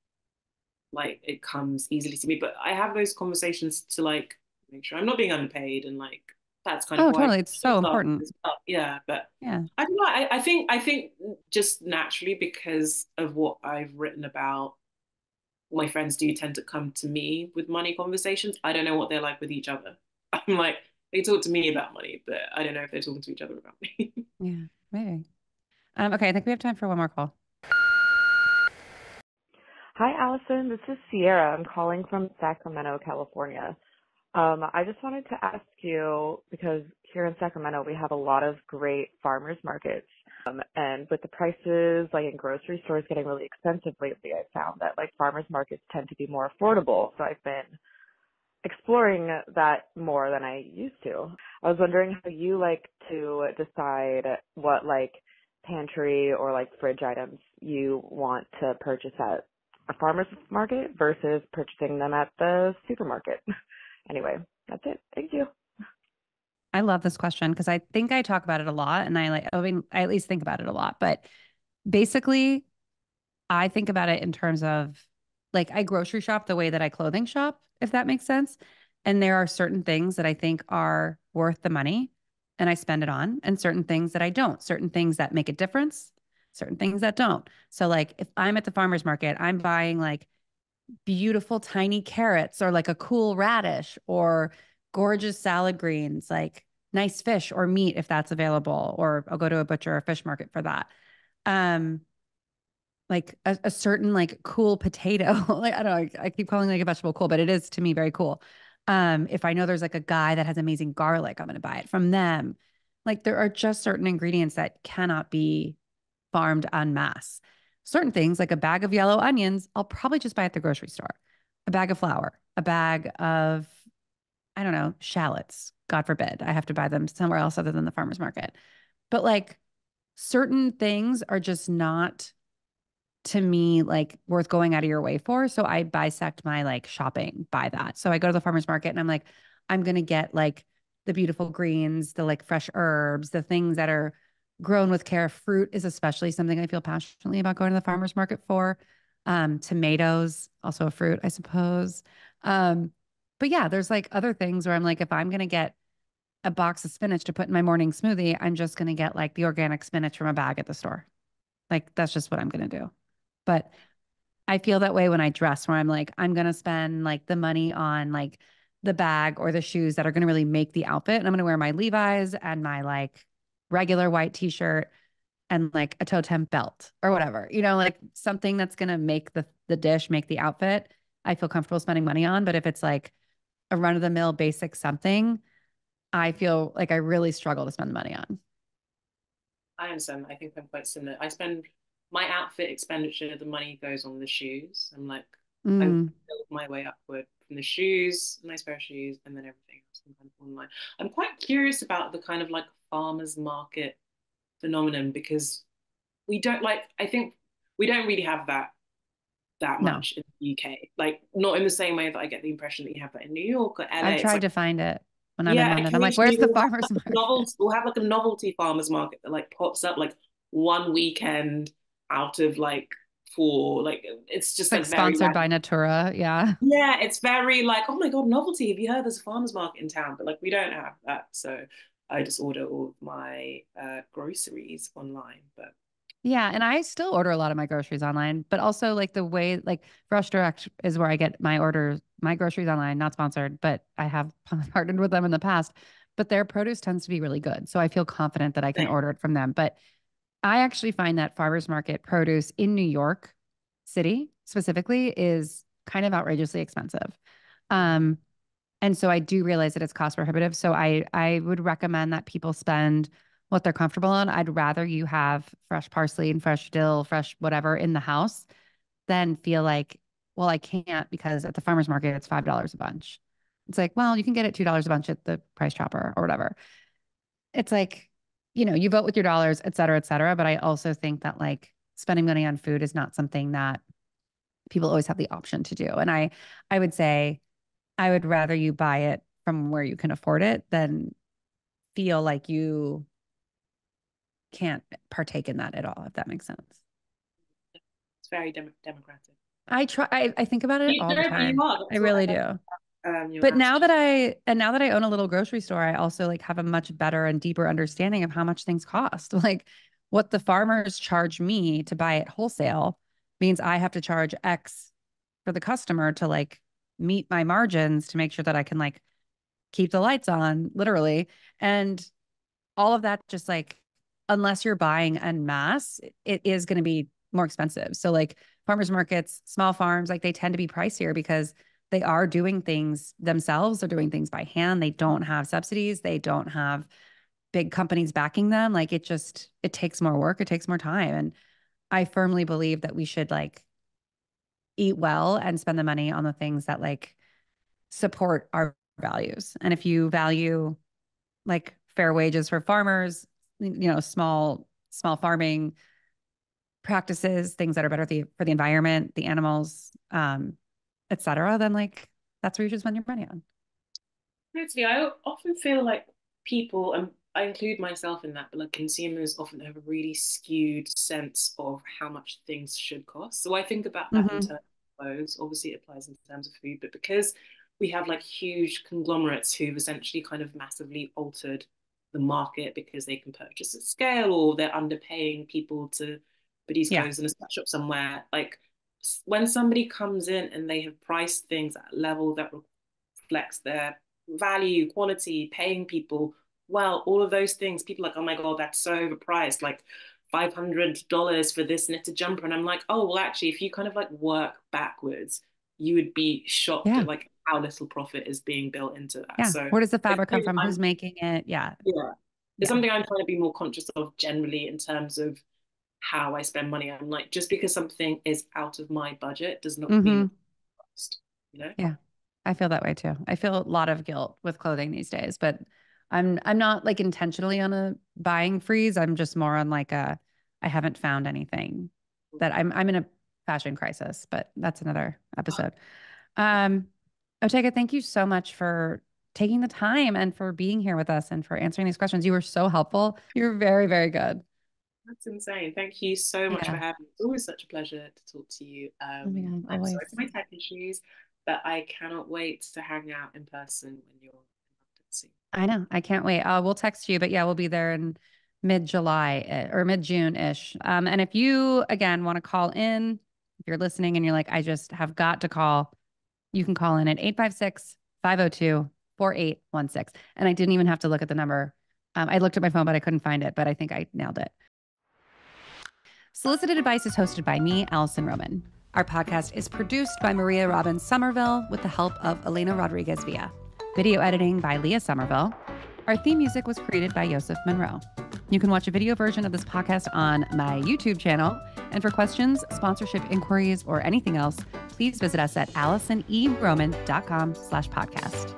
like it comes easily to me. But I have those conversations to like make sure I'm not being underpaid and like that's kind oh, of oh totally it's so important yeah but yeah i don't know I, I think i think just naturally because of what i've written about my friends do tend to come to me with money conversations. I don't know what they're like with each other. I'm like, they talk to me about money, but I don't know if they're talking to each other about me. yeah, maybe. Um, okay, I think we have time for one more call. Hi, Alison. This is Sierra. I'm calling from Sacramento, California. Um, I just wanted to ask you because here in Sacramento we have a lot of great farmers markets um, and with the prices like in grocery stores getting really expensive lately, I found that like farmers markets tend to be more affordable. So I've been exploring that more than I used to. I was wondering how you like to decide what like pantry or like fridge items you want to purchase at a farmer's market versus purchasing them at the supermarket. anyway, that's it. Thank you. I love this question because I think I talk about it a lot and I like, I mean, I at least think about it a lot. But basically, I think about it in terms of like I grocery shop the way that I clothing shop, if that makes sense. And there are certain things that I think are worth the money and I spend it on, and certain things that I don't, certain things that make a difference, certain things that don't. So, like, if I'm at the farmer's market, I'm buying like beautiful tiny carrots or like a cool radish or gorgeous salad greens, like nice fish or meat if that's available, or I'll go to a butcher or fish market for that. Um, like a, a certain like cool potato. like I don't know, I, I keep calling like a vegetable cool, but it is to me very cool. Um, if I know there's like a guy that has amazing garlic, I'm gonna buy it from them. Like there are just certain ingredients that cannot be farmed en masse. Certain things, like a bag of yellow onions, I'll probably just buy at the grocery store. A bag of flour, a bag of I don't know, shallots. God forbid I have to buy them somewhere else other than the farmer's market. But like certain things are just not to me like worth going out of your way for. So I bisect my like shopping by that. So I go to the farmer's market and I'm like, I'm going to get like the beautiful greens, the like fresh herbs, the things that are grown with care. Fruit is especially something I feel passionately about going to the farmer's market for. Um, tomatoes, also a fruit, I suppose. Um, but yeah, there's like other things where I'm like, if I'm going to get a box of spinach to put in my morning smoothie, I'm just going to get like the organic spinach from a bag at the store. Like that's just what I'm going to do. But I feel that way when I dress, where I'm like, I'm going to spend like the money on like the bag or the shoes that are going to really make the outfit. And I'm going to wear my Levi's and my like regular white t shirt and like a Toteme belt or whatever, you know, like something that's going to make the, the dish, make the outfit. I feel comfortable spending money on. But if it's like a run of the mill basic something, I feel like I really struggle to spend the money on. I understand. I think I'm quite similar. I spend my outfit expenditure, the money goes on the shoes. I'm like, mm. I build my way upward from the shoes, nice pair of shoes, and then everything else kind of online. I'm quite curious about the kind of like farmers market phenomenon because we don't like, I think we don't really have that that much no. in UK. Like not in the same way that I get the impression that you have that in New York or LA. I've tried like, to find it when I'm yeah, in London. I'm like, where's the farmers market? Novelty, we'll have like a novelty farmers market that like pops up like one weekend out of like four. Like it's just like, like sponsored by Natura. Yeah. Yeah, it's very like, oh my god, novelty. Have you heard there's a farmers market in town? But like we don't have that. So I just order all my uh, groceries online. But yeah, and I still order a lot of my groceries online, but also like the way like Fresh Direct is where I get my orders, my groceries online, not sponsored, but I have partnered with them in the past. But their produce tends to be really good. So I feel confident that I can order it from them. But I actually find that farmers market produce in New York City specifically is kind of outrageously expensive. Um, and so I do realize that it's cost prohibitive. So I I would recommend that people spend what they're comfortable on. I'd rather you have fresh parsley and fresh dill, fresh whatever in the house than feel like, well, I can't because at the farmer's market it's five dollars a bunch. It's like, well, you can get it two dollars a bunch at the price chopper or whatever. It's like, you know, you vote with your dollars, et cetera, et cetera. But I also think that like spending money on food is not something that people always have the option to do. And I I would say I would rather you buy it from where you can afford it than feel like you can't partake in that at all, if that makes sense. It's very dem- democratic. I try. I, I think about it you all the time. I really do. Um, but now that I and now that I own a little grocery store, I also like have a much better and deeper understanding of how much things cost. Like what the farmers charge me to buy it wholesale means I have to charge X for the customer to like meet my margins to make sure that I can like keep the lights on, literally. And all of that just like unless you're buying en masse, it is going to be more expensive. So like farmers markets, small farms, like they tend to be pricier because they are doing things themselves. They're doing things by hand. They don't have subsidies. They don't have big companies backing them. Like it just, it takes more work. It takes more time. And I firmly believe that we should like eat well and spend the money on the things that like support our values. And if you value like fair wages for farmers, you know, small, small farming practices, things that are better the, for the environment, the animals, um, et cetera, then like that's where you should spend your money on. Actually, I often feel like people, and I include myself in that, but like consumers often have a really skewed sense of how much things should cost. So I think about that mm-hmm. in terms of clothes. Obviously, it applies in terms of food, but because we have like huge conglomerates who've essentially kind of massively altered the market because they can purchase at scale or they're underpaying people to put these yeah. clothes in a sweatshop somewhere. Like when somebody comes in and they have priced things at a level that reflects their value, quality, paying people well, all of those things, people like, oh my God, that's so overpriced. Like $500 for this knitted jumper. And I'm like, oh, well, actually, if you kind of like work backwards, you would be shocked yeah. at like how little profit is being built into that. Yeah. So where does the fabric come from? I'm, Who's making it? Yeah. Yeah. It's yeah. something I'm trying to be more conscious of generally in terms of how I spend money. I'm like, just because something is out of my budget does not mm-hmm. mean cost, you know? Yeah. I feel that way too. I feel a lot of guilt with clothing these days, but I'm I'm not like intentionally on a buying freeze. I'm just more on like a I haven't found anything that I'm I'm in a fashion crisis, but that's another episode. Um Otegha, thank you so much for taking the time and for being here with us and for answering these questions. You were so helpful. You're very, very good. That's insane. Thank you so much yeah. for having me. It's always such a pleasure to talk to you. Um, oh I'm sorry for my tech issues. but I cannot wait to hang out in person when you're in London soon. I know. I can't wait. Uh, we'll text you, but yeah, we'll be there in mid July eh, or mid June ish. Um, and if you again want to call in, if you're listening and you're like, I just have got to call, you can call in at 856 502 4816. And I didn't even have to look at the number. Um, I looked at my phone, but I couldn't find it, but I think I nailed it. Solicited Advice is hosted by me, Alison Roman. Our podcast is produced by Maria Robbins Somerville with the help of Elena Rodriguez Villa. Video editing by Leah Somerville. Our theme music was created by Joseph Monroe. You can watch a video version of this podcast on my YouTube channel. And for questions, sponsorship inquiries, or anything else, please visit us at AlisonERoman.com slash podcast.